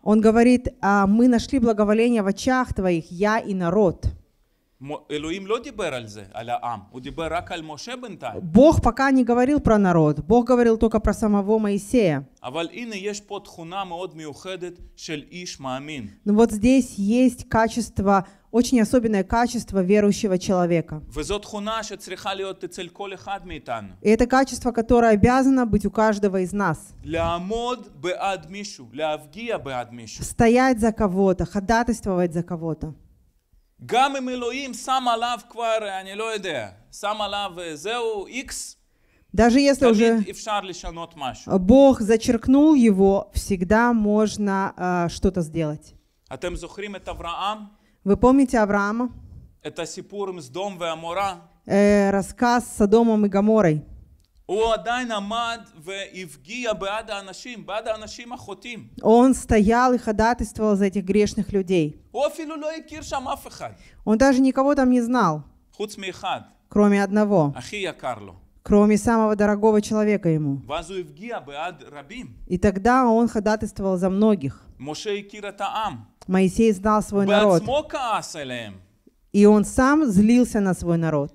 [SPEAKER 2] Он говорит, а мы нашли благоволение в очах твоих, я и народ.
[SPEAKER 1] מו- אלוהים לא דיבר על זה, על העם, הוא דיבר רק על משה בינתיים.
[SPEAKER 2] Бог пока не говорил про народ, Бог говорил только про самого Моисея.
[SPEAKER 1] אבל הנה יש פה תכונה מאוד מיוחדת של איש מאמין.
[SPEAKER 2] Но вот здесь есть качество, очень особенное качество верующего человека.
[SPEAKER 1] וזו תכונה שצריכה להיות אצל כל אחד מאיתנו.
[SPEAKER 2] И это качество, которое обязано быть у каждого из нас.
[SPEAKER 1] לעמוד בעד מישהו, להפגיע בעד מישהו.
[SPEAKER 2] Стоять за кого-то, ходатайствовать за кого-то.
[SPEAKER 1] גם אם אלוהים שם עליו כבר, אני לא יודע, שם עליו אה, זהו איקס,
[SPEAKER 2] Даже если уже
[SPEAKER 1] תמיד אפשר לשנות משהו.
[SPEAKER 2] Бог зачеркнул его, всегда можно а, что-то сделать.
[SPEAKER 1] אתם זוכרים את אברהם?
[SPEAKER 2] Вы помните Авраама?
[SPEAKER 1] את הסיפור עם סדום ועמורה?
[SPEAKER 2] Э, рассказ с Содомом и Гоморой. Он стоял и ходатайствовал за этих грешных людей. Он даже никого там не знал, кроме одного, кроме самого дорогого человека ему. И тогда он ходатайствовал за многих. Моисей знал свой народ. И он сам злился на свой народ.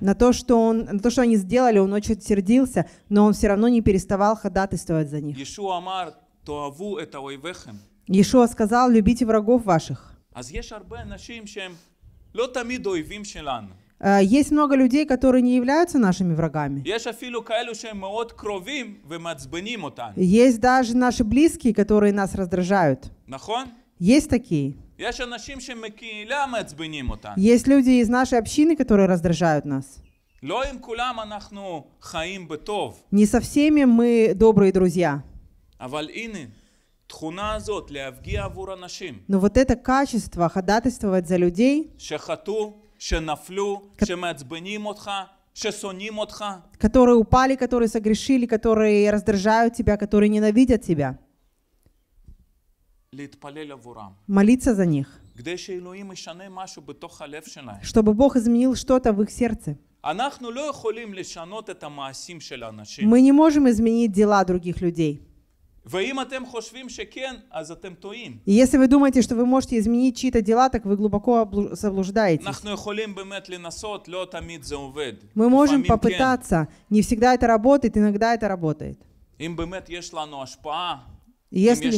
[SPEAKER 2] На то, что он, на то, что они сделали, он очень сердился, но он все равно не переставал ходатайствовать за них. Иешуа сказал, любите врагов ваших. Э, есть много людей, которые не являются нашими врагами. Есть даже наши близкие, которые нас раздражают. Есть такие. Есть люди из нашей общины, которые раздражают нас. Не со всеми мы добрые друзья. Но вот это качество ходатайствовать за людей, которые упали, которые согрешили, которые раздражают тебя, которые ненавидят тебя молиться за них, чтобы Бог изменил что-то в их сердце. Мы не можем изменить дела других людей. И если вы думаете, что вы можете изменить чьи-то дела, так вы глубоко заблуждаетесь. Мы можем попытаться, не всегда это работает, иногда это работает. Если,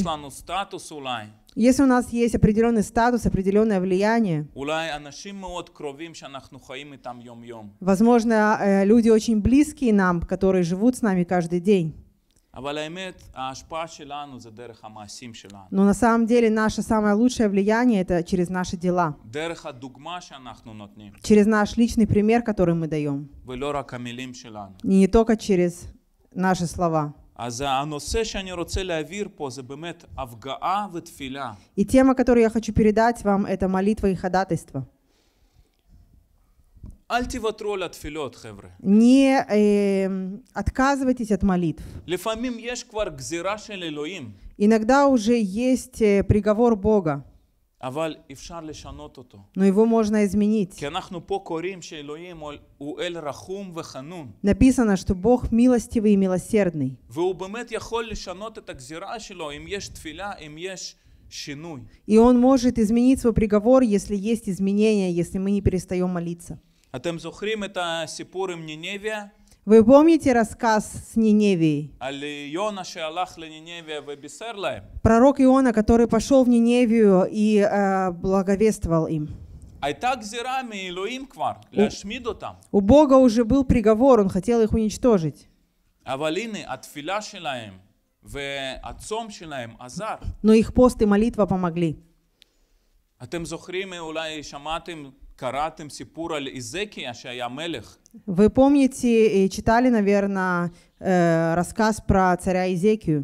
[SPEAKER 2] если у нас есть определенный статус, определенное влияние, возможно, э, люди очень близкие нам, которые живут с нами каждый день. Но на самом деле наше самое лучшее влияние это через наши дела. Через наш личный пример, который мы даем. И не только через наши слова.
[SPEAKER 1] אז הנושא שאני רוצה להעביר פה זה באמת הפגעה ותפילה.
[SPEAKER 2] И тема, которую я хочу передать вам, это молитва и ходатайство.
[SPEAKER 1] אל תוותרו על התפילות, חבר'ה.
[SPEAKER 2] Не эм, отказывайтесь от молитв.
[SPEAKER 1] לפעמים יש כבר גזירה של אלוהים,
[SPEAKER 2] Иногда уже есть э, приговор Бога,
[SPEAKER 1] אבל אפשר לשנות אותו.
[SPEAKER 2] но его можно изменить.
[SPEAKER 1] כי אנחנו פה קוראים שאלוהים הוא- הוא אל רחום וחנון,
[SPEAKER 2] Написано, что Бог милостивый и милосердный.
[SPEAKER 1] והוא באמת יכול לשנות את הגזירה שלו אם יש תפילה, אם יש שינוי.
[SPEAKER 2] И Он может изменить свой приговор, если есть изменения, если мы не перестаем молиться.
[SPEAKER 1] אתם זוכרים את הסיפור עם נינביה?
[SPEAKER 2] Вы помните рассказ с Ниневией?
[SPEAKER 1] על יונה שהלך לנינביה ובישר להם.
[SPEAKER 2] Пророк Иона, который пошел в Ниневию и э, благовествовал им.
[SPEAKER 1] הייתה גזירה מאלוהים כבר, להשמיד אותם.
[SPEAKER 2] У Бога уже был приговор, Он хотел их уничтожить.
[SPEAKER 1] אבל הנה, התפילה שלהם והצום שלהם עזר.
[SPEAKER 2] Но их пост и молитва помогли.
[SPEAKER 1] אתם זוכרים, אולי שמעתם, קראתם סיפור על איזקיה שהיה מלך.
[SPEAKER 2] Вы помните и читали, наверное, э, рассказ про царя Изекию.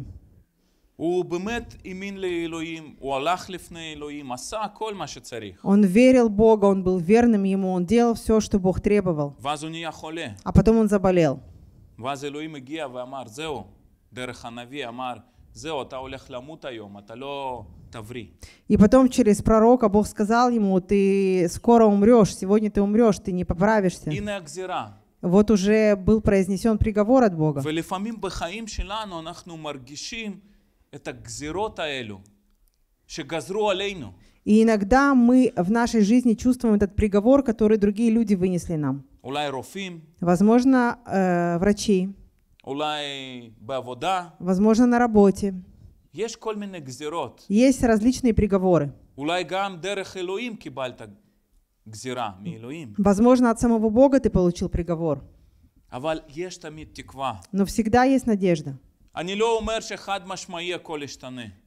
[SPEAKER 1] הוא באמת האמין לאלוהים, הוא הלך לפני אלוהים, עשה כל מה שצריך.
[SPEAKER 2] Он верил в Бога, он был верным Ему, он делал все, что Бог требовал.
[SPEAKER 1] ואז הוא נהיה חולה.
[SPEAKER 2] А потом он заболел.
[SPEAKER 1] ואז אלוהים הגיע ואמר, זהו, דרך הנביא אמר,
[SPEAKER 2] И потом через пророка Бог сказал ему, ты скоро умрешь, сегодня ты умрешь, ты не поправишься. Вот уже был произнесен приговор от Бога. И иногда мы в нашей жизни чувствуем этот приговор, который другие люди вынесли нам. Возможно, э, врачи возможно, на работе. Есть различные приговоры. Возможно, от самого Бога ты получил приговор. Но всегда есть надежда.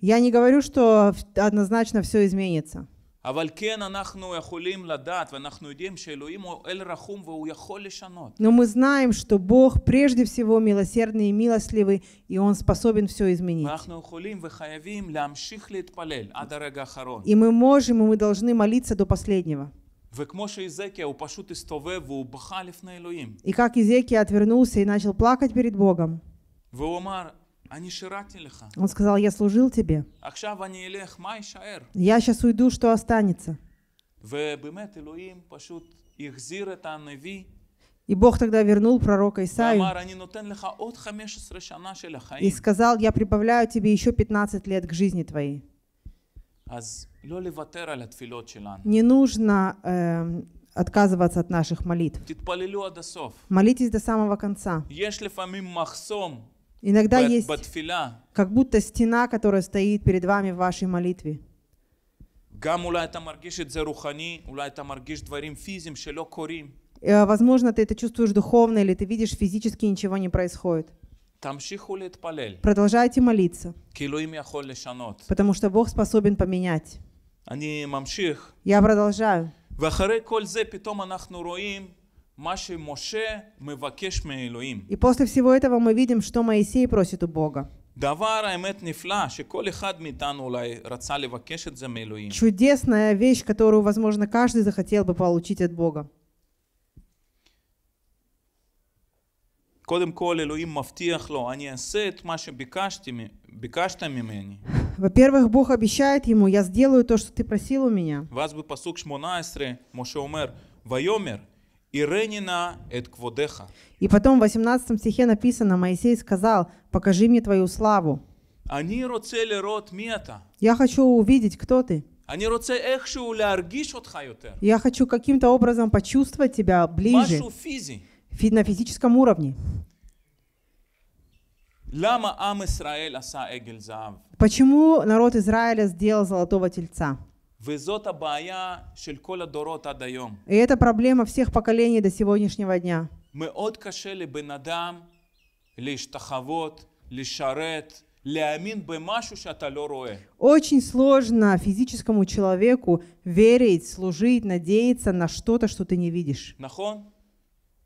[SPEAKER 2] Я не говорю, что однозначно все изменится.
[SPEAKER 1] אבל כן אנחנו יכולים לדעת ואנחנו יודעים שאלוהים הוא אל רחום והוא יכול לשנות.
[SPEAKER 2] Но мы знаем, что Бог прежде всего милосердный и милостливый, и Он способен все изменить.
[SPEAKER 1] ואנחנו יכולים וחייבים להמשיך להתפלל עד הרגע האחרון.
[SPEAKER 2] И мы можем, и мы должны молиться до последнего.
[SPEAKER 1] וכמו שאיזקיה הוא פשוט הסתובב והוא בכה לפני אלוהים.
[SPEAKER 2] И как Изекия отвернулся и начал плакать перед Богом,
[SPEAKER 1] והוא אמר, אני שירתתי לך,
[SPEAKER 2] он сказал, я служил тебе. Я сейчас уйду, что останется. И Бог тогда вернул пророка Исаию и сказал, я прибавляю тебе еще 15 лет к жизни твоей. Не нужно э, отказываться от наших молитв. Молитесь до самого конца.
[SPEAKER 1] יש לפעמים מחסום
[SPEAKER 2] Иногда
[SPEAKER 1] ב-
[SPEAKER 2] есть
[SPEAKER 1] בתפילה.
[SPEAKER 2] как будто стена, которая стоит перед вами в вашей молитве.
[SPEAKER 1] גם אולי אתה מרגיש את זה רוחני, אולי אתה מרגיש דברים פיזיים שלא קורים.
[SPEAKER 2] Э, Возможно, ты это чувствуешь духовно или ты видишь физически ничего не происходит.
[SPEAKER 1] תמשיכו להתפלל,
[SPEAKER 2] Продолжайте молиться,
[SPEAKER 1] כי אלוהים יכול לשנות.
[SPEAKER 2] потому что Бог способен поменять.
[SPEAKER 1] אני ממשיך.
[SPEAKER 2] Я продолжаю.
[SPEAKER 1] ואחרי כל זה פתאום אנחנו רואים מה שמשה מבקש מאלוהים.
[SPEAKER 2] И после всего этого мы видим, что Моисей просит у Бога.
[SPEAKER 1] דבר האמת נפלא, שכל אחד מאיתנו אולי רצה לבקש את זה מאלוהים.
[SPEAKER 2] Чудесная вещь, которую, возможно, каждый захотел бы получить от Бога.
[SPEAKER 1] קודם כל אלוהים מבטיח לו, אני אעשה את מה שביקשתי, מ- ביקשת ממני.
[SPEAKER 2] Во-первых, Бог обещает ему, я сделаю то, что ты просил у меня.
[SPEAKER 1] ואז בפסוק 18 משה אומר, ויאמר,
[SPEAKER 2] и потом в 18 стихе написано, Моисей сказал, покажи мне твою славу. Я хочу увидеть, кто ты. Я хочу каким-то образом почувствовать тебя ближе, на физическом уровне. Почему народ Израиля сделал золотого тельца?
[SPEAKER 1] וזאת הבעיה של כל הדורות עד היום.
[SPEAKER 2] И это проблема всех поколений до сегодняшнего дня.
[SPEAKER 1] מאוד קשה לבן אדם להשתחוות לשרת, להאמין במשהו שאתה לא רואה.
[SPEAKER 2] Очень сложно физическому человеку верить, служить, надеяться на что-то, что ты не видишь.
[SPEAKER 1] נכון?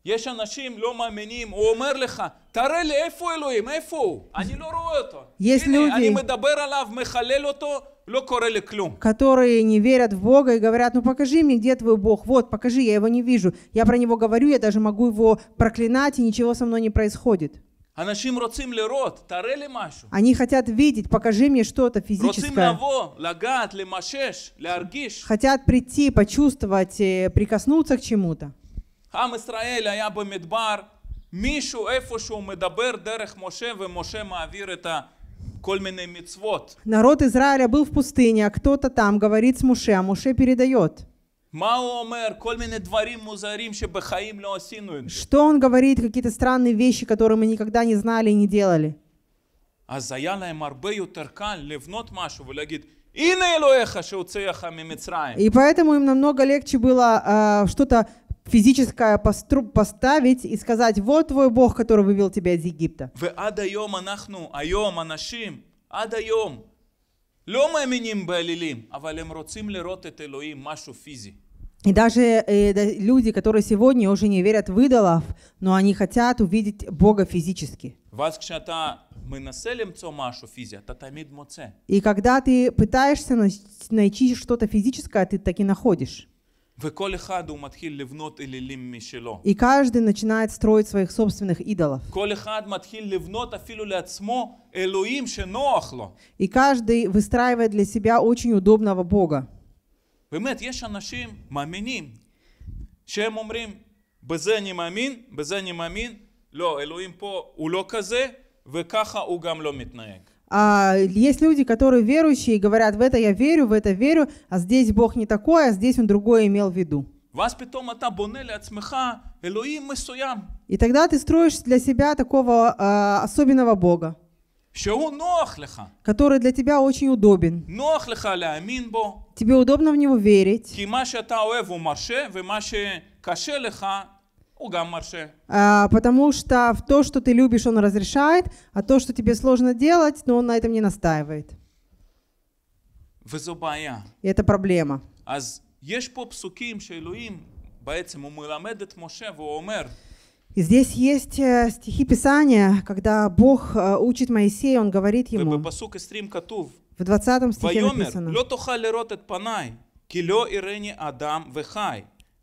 [SPEAKER 1] יש אנשים לא מאמינים, הוא אומר לך, תראה לי איפה אלוהים, איפה הוא? אני לא רואה אותו.
[SPEAKER 2] יש
[SPEAKER 1] הנה,
[SPEAKER 2] люди-
[SPEAKER 1] אני מדבר עליו, מחלל אותו, לא קורה לי כלום.
[SPEAKER 2] которые не верят в Бога и говорят, ну покажи мне, где твой Бог, вот, покажи, я его не вижу. Я про него говорю, я даже могу его проклинать, и ничего со мной не происходит.
[SPEAKER 1] אנשים רוצים לראות, תראה לי משהו.
[SPEAKER 2] Они хотят видеть, покажи мне что-то
[SPEAKER 1] רוצים
[SPEAKER 2] физическое.
[SPEAKER 1] לבוא, לגעת, למשש, להרגיש.
[SPEAKER 2] Хотят прийти, почувствовать, э, прикоснуться к чему-то.
[SPEAKER 1] עם ישראל היה במדבר, מישהו איפשהו מדבר דרך משה, ומשה מעביר את ה... כל מיני מצוות.
[SPEAKER 2] Народ Израиля был в пустыне, а кто-то там говорит с Муше, а Муше передает.
[SPEAKER 1] מה הוא אומר? כל מיני דברים מוזרים שבחיים לא עשינו את זה.
[SPEAKER 2] Что он говорит? Какие-то странные вещи, которые мы никогда не знали и не делали.
[SPEAKER 1] אז היה להם הרבה יותר קל לבנות משהו ולהגיד, הנה אלוהיך שהוציאך ממצרים.
[SPEAKER 2] И поэтому им намного легче было а, что-то физическое постру- поставить и сказать, вот твой Бог, который вывел тебя из Египта. И даже э, люди, которые сегодня уже не верят в идолов, но они хотят увидеть Бога физически. И когда ты пытаешься найти что-то физическое, ты так и находишь.
[SPEAKER 1] וכל אחד הוא מתחיל לבנות אלילים משלו.
[SPEAKER 2] И каждый начинает строить своих собственных идолов.
[SPEAKER 1] כל אחד מתחיל לבנות אפילו לעצמו אלוהים שנוח לו.
[SPEAKER 2] И каждый выстраивает для себя очень удобного Бога.
[SPEAKER 1] באמת, יש אנשים מאמינים, שהם אומרים, בזה אני מאמין, בזה אני מאמין, לא, אלוהים פה הוא לא כזה, וככה הוא גם לא מתנהג.
[SPEAKER 2] А есть люди, которые верующие и говорят, в это я верю, в это верю, а здесь Бог не такой, а здесь он другое имел в виду. И тогда ты строишь для себя такого э, особенного Бога, который для тебя очень удобен. Тебе удобно в него верить. А, потому что в то, что ты любишь, он разрешает, а то, что тебе сложно делать, но он на этом не настаивает. И это проблема. И здесь есть э, стихи Писания, когда Бог э, учит Моисея, он говорит ему. В 20 стихе написано.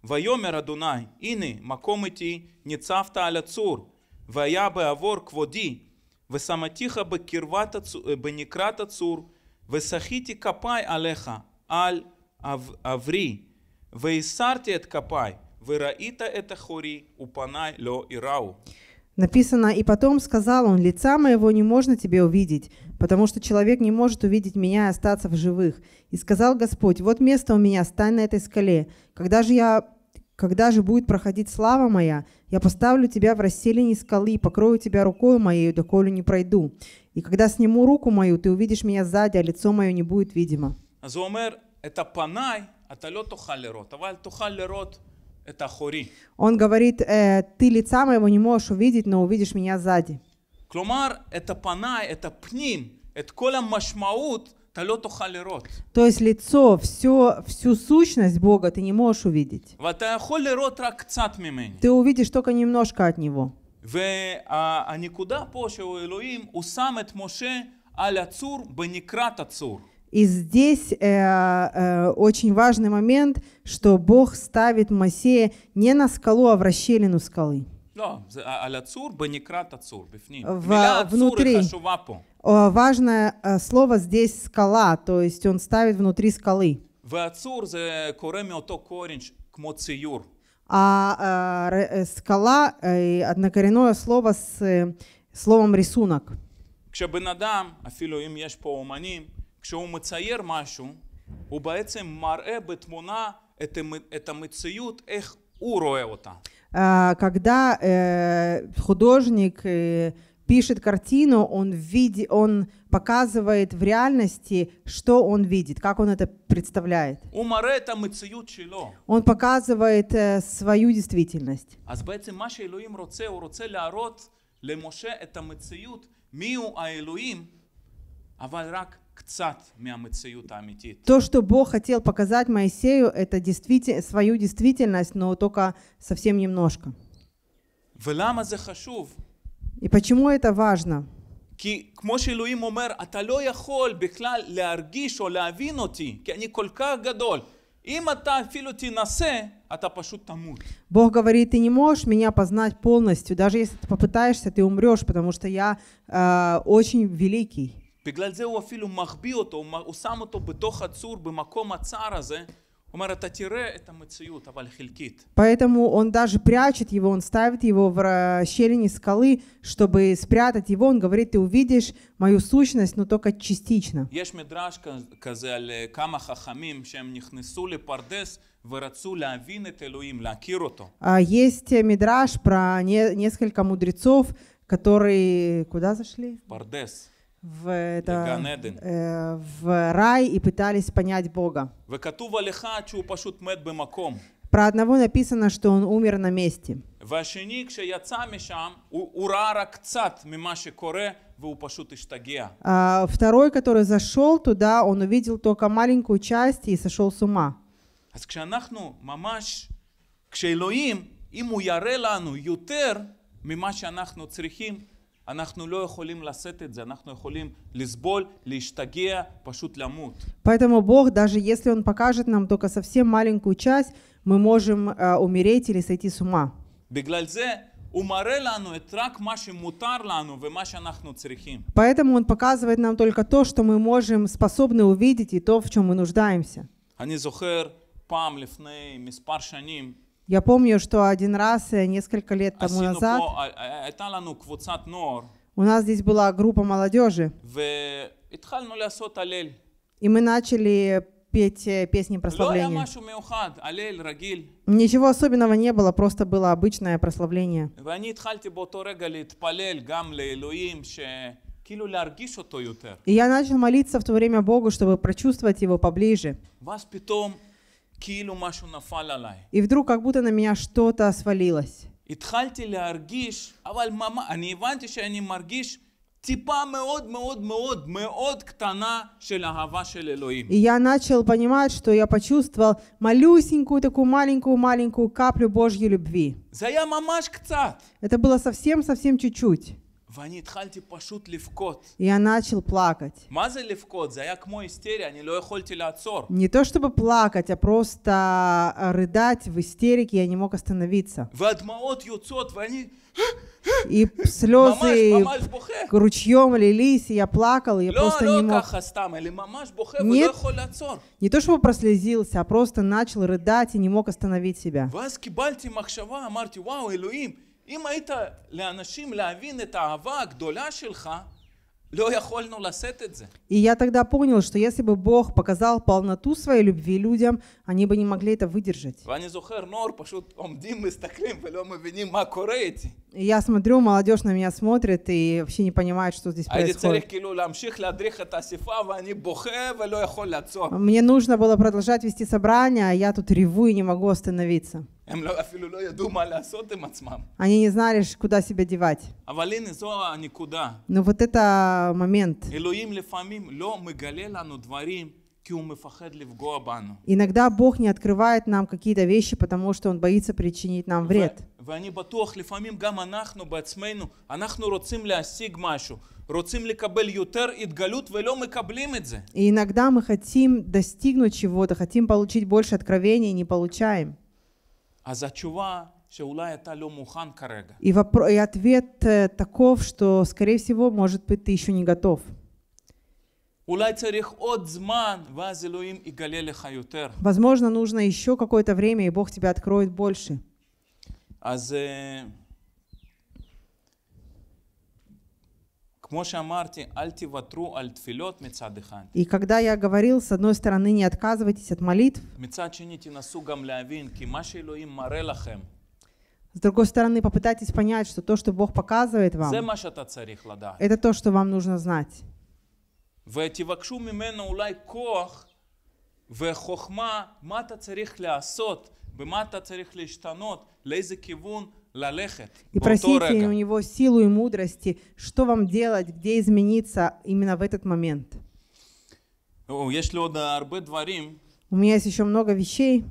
[SPEAKER 1] לא תוכל לראות את פניי כי לא יראני אדם וחי ויאמר אדוני הנה מקום איתי ניצבת על הצור והיה בעבור כבודי ושמתיך בקרבת הצור, בנקרת הצור ושחיתי כפיי עליך על עב- עברי והסרתי את כפיי וראית את אחורי ופניי לא יראו
[SPEAKER 2] Написано, и потом сказал он, лица моего не можно тебе увидеть, потому что человек не может увидеть меня и остаться в живых. И сказал Господь, вот место у меня, стань на этой скале. Когда же я когда же будет проходить слава моя, я поставлю тебя в расселении скалы и покрою тебя рукою моею, доколе не пройду. И когда сниму руку мою, ты увидишь меня сзади, а лицо мое не будет видимо.
[SPEAKER 1] אז הוא אומר, את הפניי אתה לא תוכל לראות, אבל תוכל לראות את האחורי.
[SPEAKER 2] Он говорит, «Э, ты лица моего не можешь увидеть, но увидишь меня сзади.
[SPEAKER 1] כלומר, את הפניי, את הפנים, את כל המשמעות, אתה לא תוכל לראות.
[SPEAKER 2] То есть лицо, все, всю сущность Бога ты не можешь увидеть.
[SPEAKER 1] ואתה יכול לראות רק קצת ממני.
[SPEAKER 2] Ты увидишь только немножко от Него.
[SPEAKER 1] והנקודה פה שהוא אלוהים, הוא שם את משה על הצור בנקרת הצור.
[SPEAKER 2] И здесь э, э, очень важный момент, что Бог ставит Моисея не на скалу, а в расщелину скалы.
[SPEAKER 1] לא, זה על הצור בנקרת הצור, בפנים.
[SPEAKER 2] ו-
[SPEAKER 1] מילה הצור
[SPEAKER 2] внутри.
[SPEAKER 1] היא חשובה פה.
[SPEAKER 2] Э, Важное э, слово здесь скала, то есть он ставит внутри скалы.
[SPEAKER 1] והצור זה קורה מאותו קורן ש- כמו ציור.
[SPEAKER 2] А э, р- э, скала э, однокоренное слово с э, словом рисунок.
[SPEAKER 1] כשבן אדם, אפילו אם יש פה אומנים, כשהוא מצייר משהו, הוא בעצם מראה בתמונה את, המ- את המציאות, איך הוא רואה אותה.
[SPEAKER 2] А, Когда э, художник э, пишет картину, он, види, он показывает в реальности, что он видит, как он это представляет.
[SPEAKER 1] הוא מראה את המציאות שלו.
[SPEAKER 2] Он показывает э, свою действительность.
[SPEAKER 1] אז בעצם מה שאלוהים רוצה, הוא רוצה להראות למשה את המציאות מיהו האלוהים, אבל רק קצת מהמציאות האמיתית.
[SPEAKER 2] То, что Бог хотел показать Моисею, это действительно, свою действительность, но только совсем немножко.
[SPEAKER 1] ולמה זה חשוב?
[SPEAKER 2] И почему это важно?
[SPEAKER 1] כי כמו שאלוהים אומר, אתה לא יכול בכלל להרגיש או להבין אותי, כי אני כל כך גדול. אם אתה אפילו תנסה, אתה פשוט תמות.
[SPEAKER 2] Бог говорит, ты не можешь меня познать полностью, даже если ты попытаешься, ты умрешь, потому что я э, очень великий.
[SPEAKER 1] בגלל זה הוא אפילו מחביא אותו, הוא מ- הוא שם אותו בתוך הצור, במקום הצר הזה. הוא אומר, אתה תראה את המציאות, אבל חלקית.
[SPEAKER 2] Поэтому он даже прячет его, он ставит его в расщелине скалы, чтобы спрятать его. Он говорит, ты увидишь мою сущность, но только частично.
[SPEAKER 1] יש מדרש כ- כזה על אה, כמה חכמים שהם נכנסו לפרדס ורצו להבין את אלוהים, להכיר אותו.
[SPEAKER 2] А есть э, мидраж про не- несколько мудрецов, которые куда зашли?
[SPEAKER 1] פרדס.
[SPEAKER 2] В, это,
[SPEAKER 1] Ган Эден.
[SPEAKER 2] э, в рай и пытались понять Бога.
[SPEAKER 1] וכתוב על אחד שהוא פשוט מת במקום.
[SPEAKER 2] Про одного написано, что он умер на месте.
[SPEAKER 1] והשני כשיצא משם הוא, הוא ראה רק קצת ממה שקורה והוא פשוט השתגע.
[SPEAKER 2] А второй, который зашел туда, он увидел только маленькую часть и сошел с ума.
[SPEAKER 1] אז כשאנחנו ממש, כשאלוהים, אם הוא יראה לנו יותר ממה שאנחנו צריכים, אנחנו לא יכולים לשאת את זה, אנחנו יכולים לסבול, להשתגע, פשוט למות.
[SPEAKER 2] Поэтому Бог, даже если Он покажет нам только совсем маленькую часть, мы можем э, умереть или сойти с ума.
[SPEAKER 1] בגלל זה הוא מראה לנו את רק מה שמותר לנו ומה שאנחנו צריכים.
[SPEAKER 2] Поэтому Он показывает нам только то, что мы можем, способны увидеть, и то, в чем мы нуждаемся.
[SPEAKER 1] אני זוכר פעם לפני מספר שנים,
[SPEAKER 2] я помню, что один раз, э, несколько лет тому назад, у нас здесь была группа молодежи, и мы начали петь э, песни прославления. Ничего особенного не было, просто было обычное прославление. И я начал молиться в то время Богу, чтобы прочувствовать Его поближе.
[SPEAKER 1] ואז פתאום כאילו משהו נפל עליי.
[SPEAKER 2] И вдруг как будто на меня что-то свалилось.
[SPEAKER 1] התחלתי להרגיש, אבל ממש, אני הבנתי שאני מרגיש טיפה מאוד מאוד מאוד מאוד קטנה של אהבה של אלוהים.
[SPEAKER 2] И я начал понимать, что я почувствовал малюсенькую такую маленькую-маленькую каплю Божьей любви.
[SPEAKER 1] זה היה ממש קצת.
[SPEAKER 2] Это было совсем-совсем чуть-чуть. И я начал плакать. Не то чтобы плакать, а просто а, рыдать в истерике, я не мог остановиться. И слезы ручьем лились, и я плакал, и я просто не мог. Нет, не то чтобы прослезился, а просто начал рыдать и не мог остановить себя.
[SPEAKER 1] ואז קיבלתי מחשבה, אמרתי, וואו, אלוהים, אם היית לאנשים להבין את האהבה הגדולה שלך, לא יכולנו לשאת את זה.
[SPEAKER 2] И я тогда понял, что если бы Бог показал полноту своей любви людям, они бы не могли это выдержать. Я смотрю, молодежь на меня смотрит и вообще не понимает, что здесь происходит. Мне нужно было продолжать вести собрание, а я тут реву и не могу остановиться. Они не знали, куда себя девать. Но ну вот это момент. Иногда Бог не открывает нам какие-то вещи, потому что Он боится причинить нам вред. И иногда мы хотим достигнуть чего-то, хотим получить больше откровений, не получаем. И, вопрос, и ответ э, таков, что, скорее всего, может быть, ты еще не готов. Возможно, нужно еще какое-то время, и Бог тебя откроет больше.
[SPEAKER 1] אז אה, כמו שאמרתי, אל תוותרו על תפילות מצד אחד.
[SPEAKER 2] И когда я говорил, с одной стороны, не отказывайтесь от молитв,
[SPEAKER 1] מצד שני תנסו גם להבין, כי מה שאלוהים מראה לכם,
[SPEAKER 2] с другой стороны, попытайтесь понять, что то, что Бог показывает
[SPEAKER 1] זה
[SPEAKER 2] вам,
[SPEAKER 1] מה שאתה צריך לדעת.
[SPEAKER 2] это то, что вам нужно знать.
[SPEAKER 1] ותבקשו ממנו אולי כוח וחוכמה, מה אתה צריך לעשות, במה אתה צריך להשתנות, לאיזה כיוון ללכת
[SPEAKER 2] И
[SPEAKER 1] באותו
[SPEAKER 2] просите у
[SPEAKER 1] רגע.
[SPEAKER 2] него силу и мудрости, что вам делать, где измениться именно в этот момент.
[SPEAKER 1] או, יש לי עוד הרבה דברים,
[SPEAKER 2] У меня есть еще много вещей,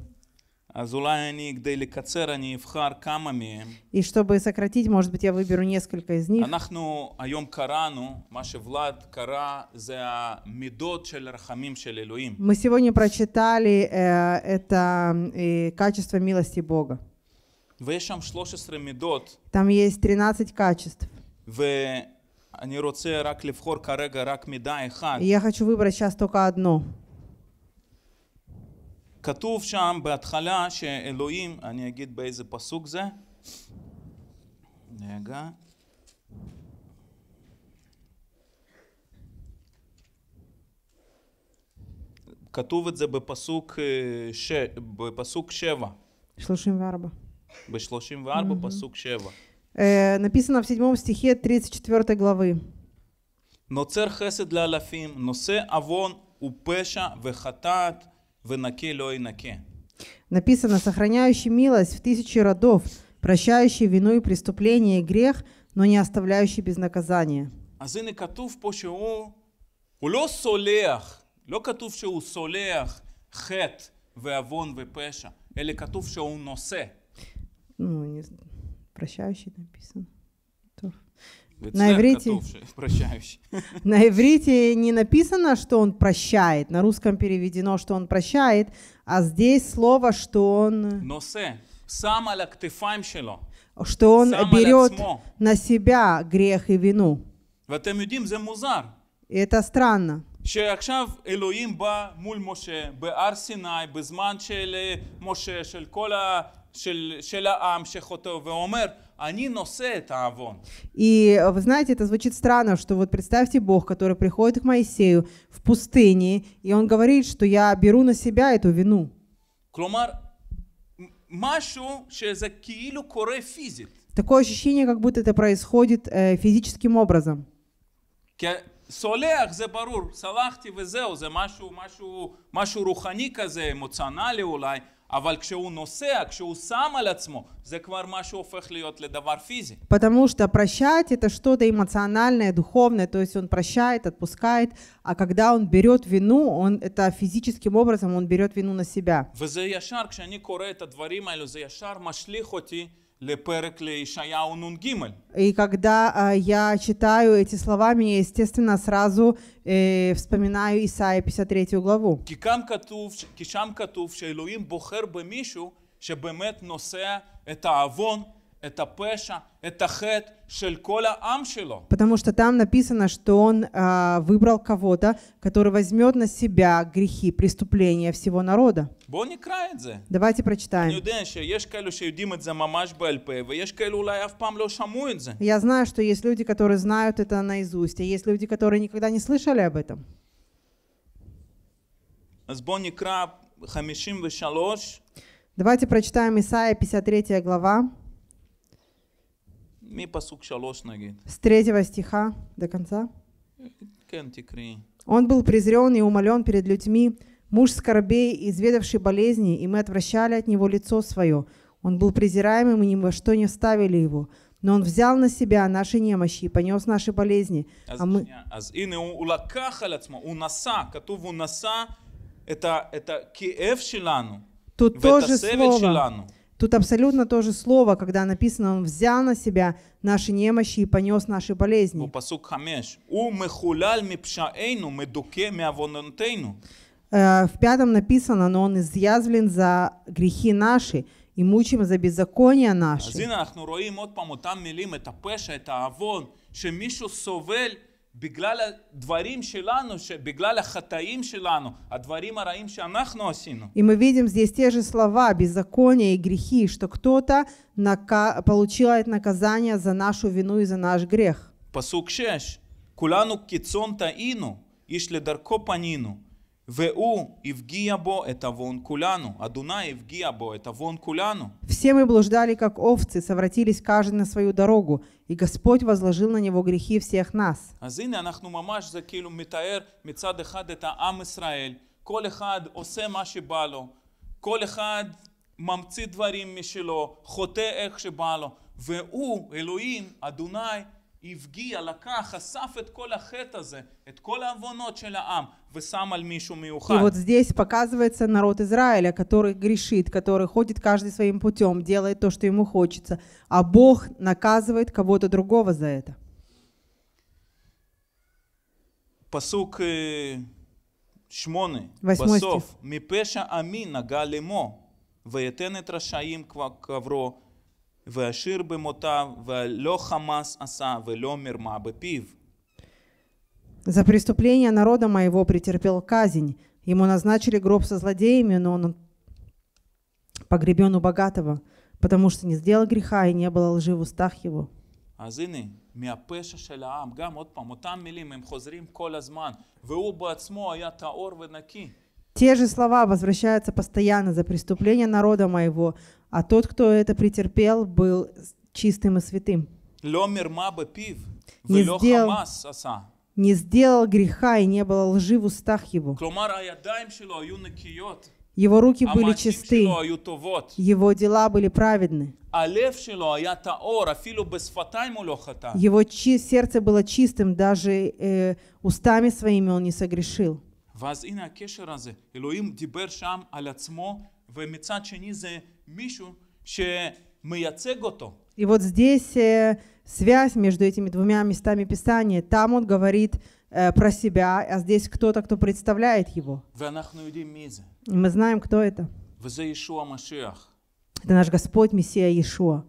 [SPEAKER 2] и чтобы сократить, может быть, я выберу несколько из них. Мы сегодня прочитали э, это э, качество милости Бога. Там есть 13 качеств. Я хочу выбрать сейчас только одно.
[SPEAKER 1] כתוב שם בהתחלה שאלוהים, אני אגיד באיזה פסוק זה. רגע. כתוב את זה בפסוק, אה, ש... בפסוק 7,
[SPEAKER 2] 34.
[SPEAKER 1] ב-34 פסוק 7.
[SPEAKER 2] Э, написано в 7 стихе 34 главы.
[SPEAKER 1] נוצר חסד לאלפים, נושא עוון ופשע וחטאת ונקי לא ינקה.
[SPEAKER 2] Написано, сохраняющий милость в тысячи родов, прощающий вину и преступление и грех, но не оставляющий без наказания.
[SPEAKER 1] אז הנה כתוב פה שהוא, הוא לא סולח, לא כתוב שהוא סולח חטא ועוון ופשע, אלא כתוב שהוא נושא.
[SPEAKER 2] Ну, не з- прощающий написано.
[SPEAKER 1] На
[SPEAKER 2] иврите,
[SPEAKER 1] прощающий.
[SPEAKER 2] на иврите не написано, что он прощает. На русском переведено, что он прощает. А здесь слово, что он...
[SPEAKER 1] Носе. Сам шело.
[SPEAKER 2] Что он
[SPEAKER 1] Сам
[SPEAKER 2] берет на себя грех и вину.
[SPEAKER 1] ואתם יודעים, זה מוזר.
[SPEAKER 2] Это странно.
[SPEAKER 1] שעכשיו אלוהים של משה, של של, של העם שחוטא, ואומר, אני נושא את העוון.
[SPEAKER 2] И э, вы знаете, это звучит странно, что вот представьте Бог, который приходит к Моисею в пустыне, и он говорит, что я беру на себя эту вину.
[SPEAKER 1] כלומר, מ- משהו שזה כאילו קורה פיזית.
[SPEAKER 2] Такое ощущение, как будто это происходит э, физическим образом.
[SPEAKER 1] כי סולח זה ברור, סלחתי וזהו, זה משהו, משהו, משהו רוחני כזה, אמוציונלי אולי,
[SPEAKER 2] Потому что прощать это что-то эмоциональное, духовное, то есть он прощает, отпускает, а когда он берет вину, он это физическим образом он берет вину на себя.
[SPEAKER 1] וזה ישר, כשאני קורא את הדברים האלו, זה ישר משליך אותי לפרק לישעיהו נ"ג.
[SPEAKER 2] И когда а, я читаю эти слова, меня, естественно, сразу э, вспоминаю Исаия 53 главу.
[SPEAKER 1] כי, כאן כתוב, כי שם כתוב שאלוהים בוחר במישהו שבאמת נושא את העוון, это пеша, это хет, шелькола, амшело.
[SPEAKER 2] Потому что там написано, что он э, выбрал кого-то, который возьмет на себя грехи, преступления всего народа. Давайте прочитаем. Я знаю, что есть люди, которые знают это наизусть, а есть люди, которые никогда не слышали об этом. Давайте прочитаем Исаия 53 глава. С третьего стиха до конца. Он был презрен и умолен перед людьми, муж скорбей, изведавший болезни, и мы отвращали от него лицо свое. Он был презираемым, и ни во что не вставили его. Но он взял на себя наши немощи и понес наши болезни. А мы... Тут тоже слово.
[SPEAKER 1] שלנו.
[SPEAKER 2] Тут абсолютно то же слово, когда написано, он взял на себя наши немощи и понес наши болезни.
[SPEAKER 1] בפסוק חמש, הוא מחולל מפשענו, מדוכא מעוונותינו.
[SPEAKER 2] Э, В пятом написано, но он изъязвлен за грехи наши и мучим за беззакония
[SPEAKER 1] אז
[SPEAKER 2] наши.
[SPEAKER 1] הנה אנחנו רואים עוד פעם אותם מילים, את הפשע, את העוון, שמישהו סובל בגלל הדברים שלנו, ש- בגלל החטאים שלנו, הדברים הרעים שאנחנו עשינו.
[SPEAKER 2] И мы видим здесь те же слова, беззакония и грехи, что кто-то нака- получает наказание за нашу вину и за наш грех.
[SPEAKER 1] פסוק שש, כולנו כצאן טעינו, איש לדרכו פנינו, והוא הפגיע בו את עוון כולנו. אדוני הפגיע בו את עוון כולנו.
[SPEAKER 2] Все мы блуждали, как овцы, совратились каждый на свою дорогу, и Господь возложил на него грехи всех нас.
[SPEAKER 1] אז הנה אנחנו ממש, זה כאילו מתאר מצד אחד את העם ישראל, כל אחד עושה מה שבא לו, כל אחד ממציא דברים משלו, חוטא איך שבא לו, והוא, אלוהים, אדוני, הפגיע, לקח, חשף את כל החטא הזה, את כל העוונות של העם, ושם על מישהו
[SPEAKER 2] И
[SPEAKER 1] מיוחד.
[SPEAKER 2] вот здесь показывается народ Израиля, который грешит, который ходит каждый своим путем, делает то, что ему хочется, а Бог наказывает кого-то другого за это.
[SPEAKER 1] פסוק אה, שמונה,
[SPEAKER 2] восьмой
[SPEAKER 1] בסוף, מפשע עמי נגע לאמו, ויתן את רשעים כבר קברו, וישיר במותיו, ולא חמס עשה, ולא מרמה בפיו.
[SPEAKER 2] За преступление народа моего претерпел казнь. Ему назначили гроб со злодеями, но он погребен у богатого, потому что не сделал греха и не было лжи в устах его.
[SPEAKER 1] אז הנה, מהפשע של העם, גם עוד פעם, אותם מילים הם חוזרים כל הזמן, והוא בעצמו היה טהור ונקי.
[SPEAKER 2] те же слова возвращаются постоянно за преступление народа моего, а тот, кто это претерпел, был чистым и святым. Не сделал, не сделал греха и не было лжи в устах его. Его руки были чисты, его дела были праведны. Его сердце было чистым, даже э, устами своими он не согрешил.
[SPEAKER 1] ואז הנה הקשר הזה, אלוהים דיבר שם על עצמו, ומצד שני זה מישהו שמייצג אותו.
[SPEAKER 2] И вот здесь э, связь между этими двумя местами Писания. Там он говорит э, про себя, а здесь кто-то, кто представляет его.
[SPEAKER 1] ואנחנו יודעים מי זה.
[SPEAKER 2] И мы знаем, кто это.
[SPEAKER 1] וזה ישוע המשיח.
[SPEAKER 2] Это наш Господь, Мессия Иешуа.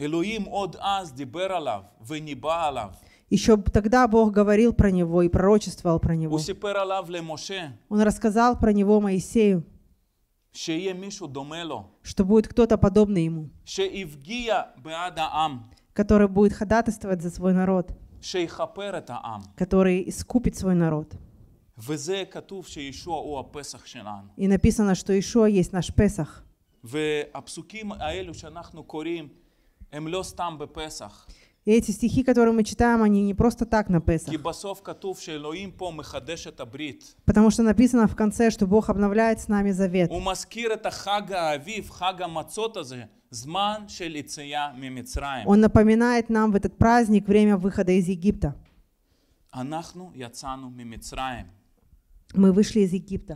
[SPEAKER 1] אלוהים עוד אז דיבר עליו וניבא עליו.
[SPEAKER 2] Еще тогда Бог говорил про него и пророчествовал про него.
[SPEAKER 1] הוא סיפר עליו למשה,
[SPEAKER 2] Он рассказал про него Моисею,
[SPEAKER 1] שיהיה מישהו דומה לו,
[SPEAKER 2] что будет кто-то подобный ему,
[SPEAKER 1] שהפגיע בעד העם,
[SPEAKER 2] который будет ходатайствовать за свой народ,
[SPEAKER 1] שיכפר את העם.
[SPEAKER 2] который искупит свой народ.
[SPEAKER 1] וזה כתוב שישוע הוא הפסח שלנו.
[SPEAKER 2] И написано, что Ишуа есть наш Песах.
[SPEAKER 1] והפסוקים האלו שאנחנו קוראים, הם לא סתם בפסח.
[SPEAKER 2] и эти стихи, которые мы читаем, они не просто так на Песах. Потому что написано в конце, что Бог обновляет с нами завет. Он напоминает нам в этот праздник время выхода из Египта. Мы вышли из Египта.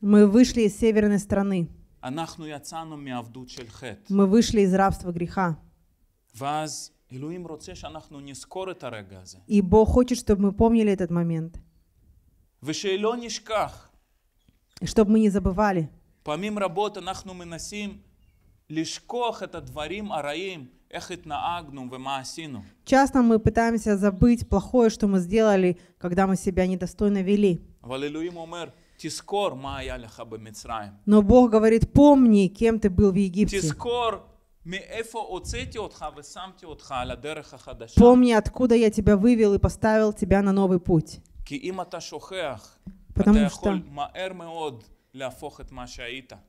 [SPEAKER 2] Мы вышли из северной страны.
[SPEAKER 1] אנחנו יצאנו מעבדות של חטא.
[SPEAKER 2] Мы вышли из рабства греха.
[SPEAKER 1] ואז אלוהים רוצה שאנחנו נזכור את הרגע הזה.
[SPEAKER 2] И Бог хочет, чтобы мы помнили этот момент.
[SPEAKER 1] ושלא נשכח.
[SPEAKER 2] И чтобы мы не забывали.
[SPEAKER 1] פעמים רבות אנחנו מנסים לשכוח את הדברים הרעים, איך התנהגנו ומה עשינו.
[SPEAKER 2] Часто мы пытаемся забыть плохое, что мы сделали, когда мы себя недостойно вели.
[SPEAKER 1] אבל אלוהים אומר,
[SPEAKER 2] но Бог говорит, помни, кем ты был в Египте. Помни, откуда я тебя вывел и поставил тебя на новый путь. Потому что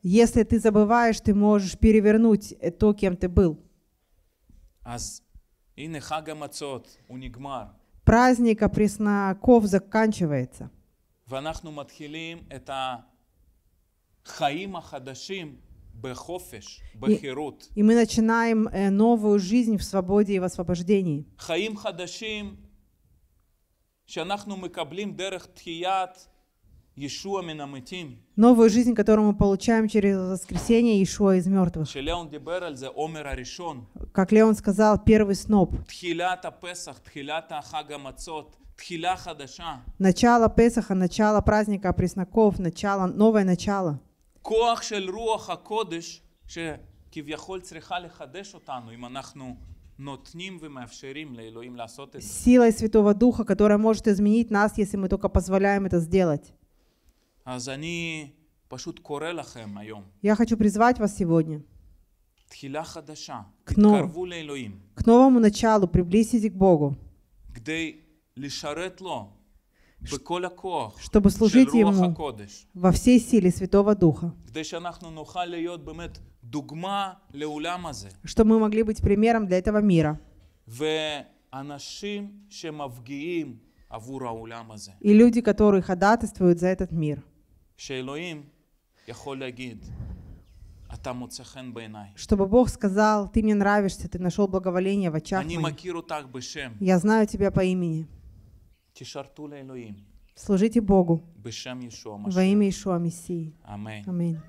[SPEAKER 2] если ты забываешь, ты можешь перевернуть то, кем ты был. Праздник опресноков заканчивается.
[SPEAKER 1] ואנחנו מתחילים את החיים החדשים בחופש, בחירות.
[SPEAKER 2] И мы начинаем э, новую жизнь в свободе и в освобождении.
[SPEAKER 1] חיים חדשים שאנחנו מקבלים דרך תחיית ישוע מן המתים.
[SPEAKER 2] Новую жизнь, которую мы получаем через воскресение Иешуа из мертвых.
[SPEAKER 1] שליאון דיבר על זה, עומר הראשון.
[SPEAKER 2] Как Леон сказал, первый сноп.
[SPEAKER 1] תחילת הפסח, תחילת החג המצות, תחילה חדשה.
[SPEAKER 2] Начало Песаха, начало праздника опресноков, начало, новое начало.
[SPEAKER 1] כוח של רוח הקודש שכביכול צריכה לחדש אותנו אם אנחנו נותנים ומאפשרים לאלוהים לעשות את זה.
[SPEAKER 2] Силой Святого Духа, которая может изменить нас, если мы только позволяем это сделать.
[SPEAKER 1] אז אני פשוט קורא לכם היום,
[SPEAKER 2] Я хочу призвать вас сегодня
[SPEAKER 1] תחילה חדשה,
[SPEAKER 2] כנו.
[SPEAKER 1] תתקרבו לאלוהים,
[SPEAKER 2] к новому началу, приблизьтесь к Богу,
[SPEAKER 1] כדי
[SPEAKER 2] чтобы служить Ему во всей силе Святого Духа, чтобы мы могли быть примером для этого мира. И люди, которые ходатайствуют за этот мир. Чтобы Бог сказал, ты мне нравишься, ты нашел благоволение в очах моих. Я знаю тебя по имени. Служите Богу во имя Ишуа Мессии. Аминь.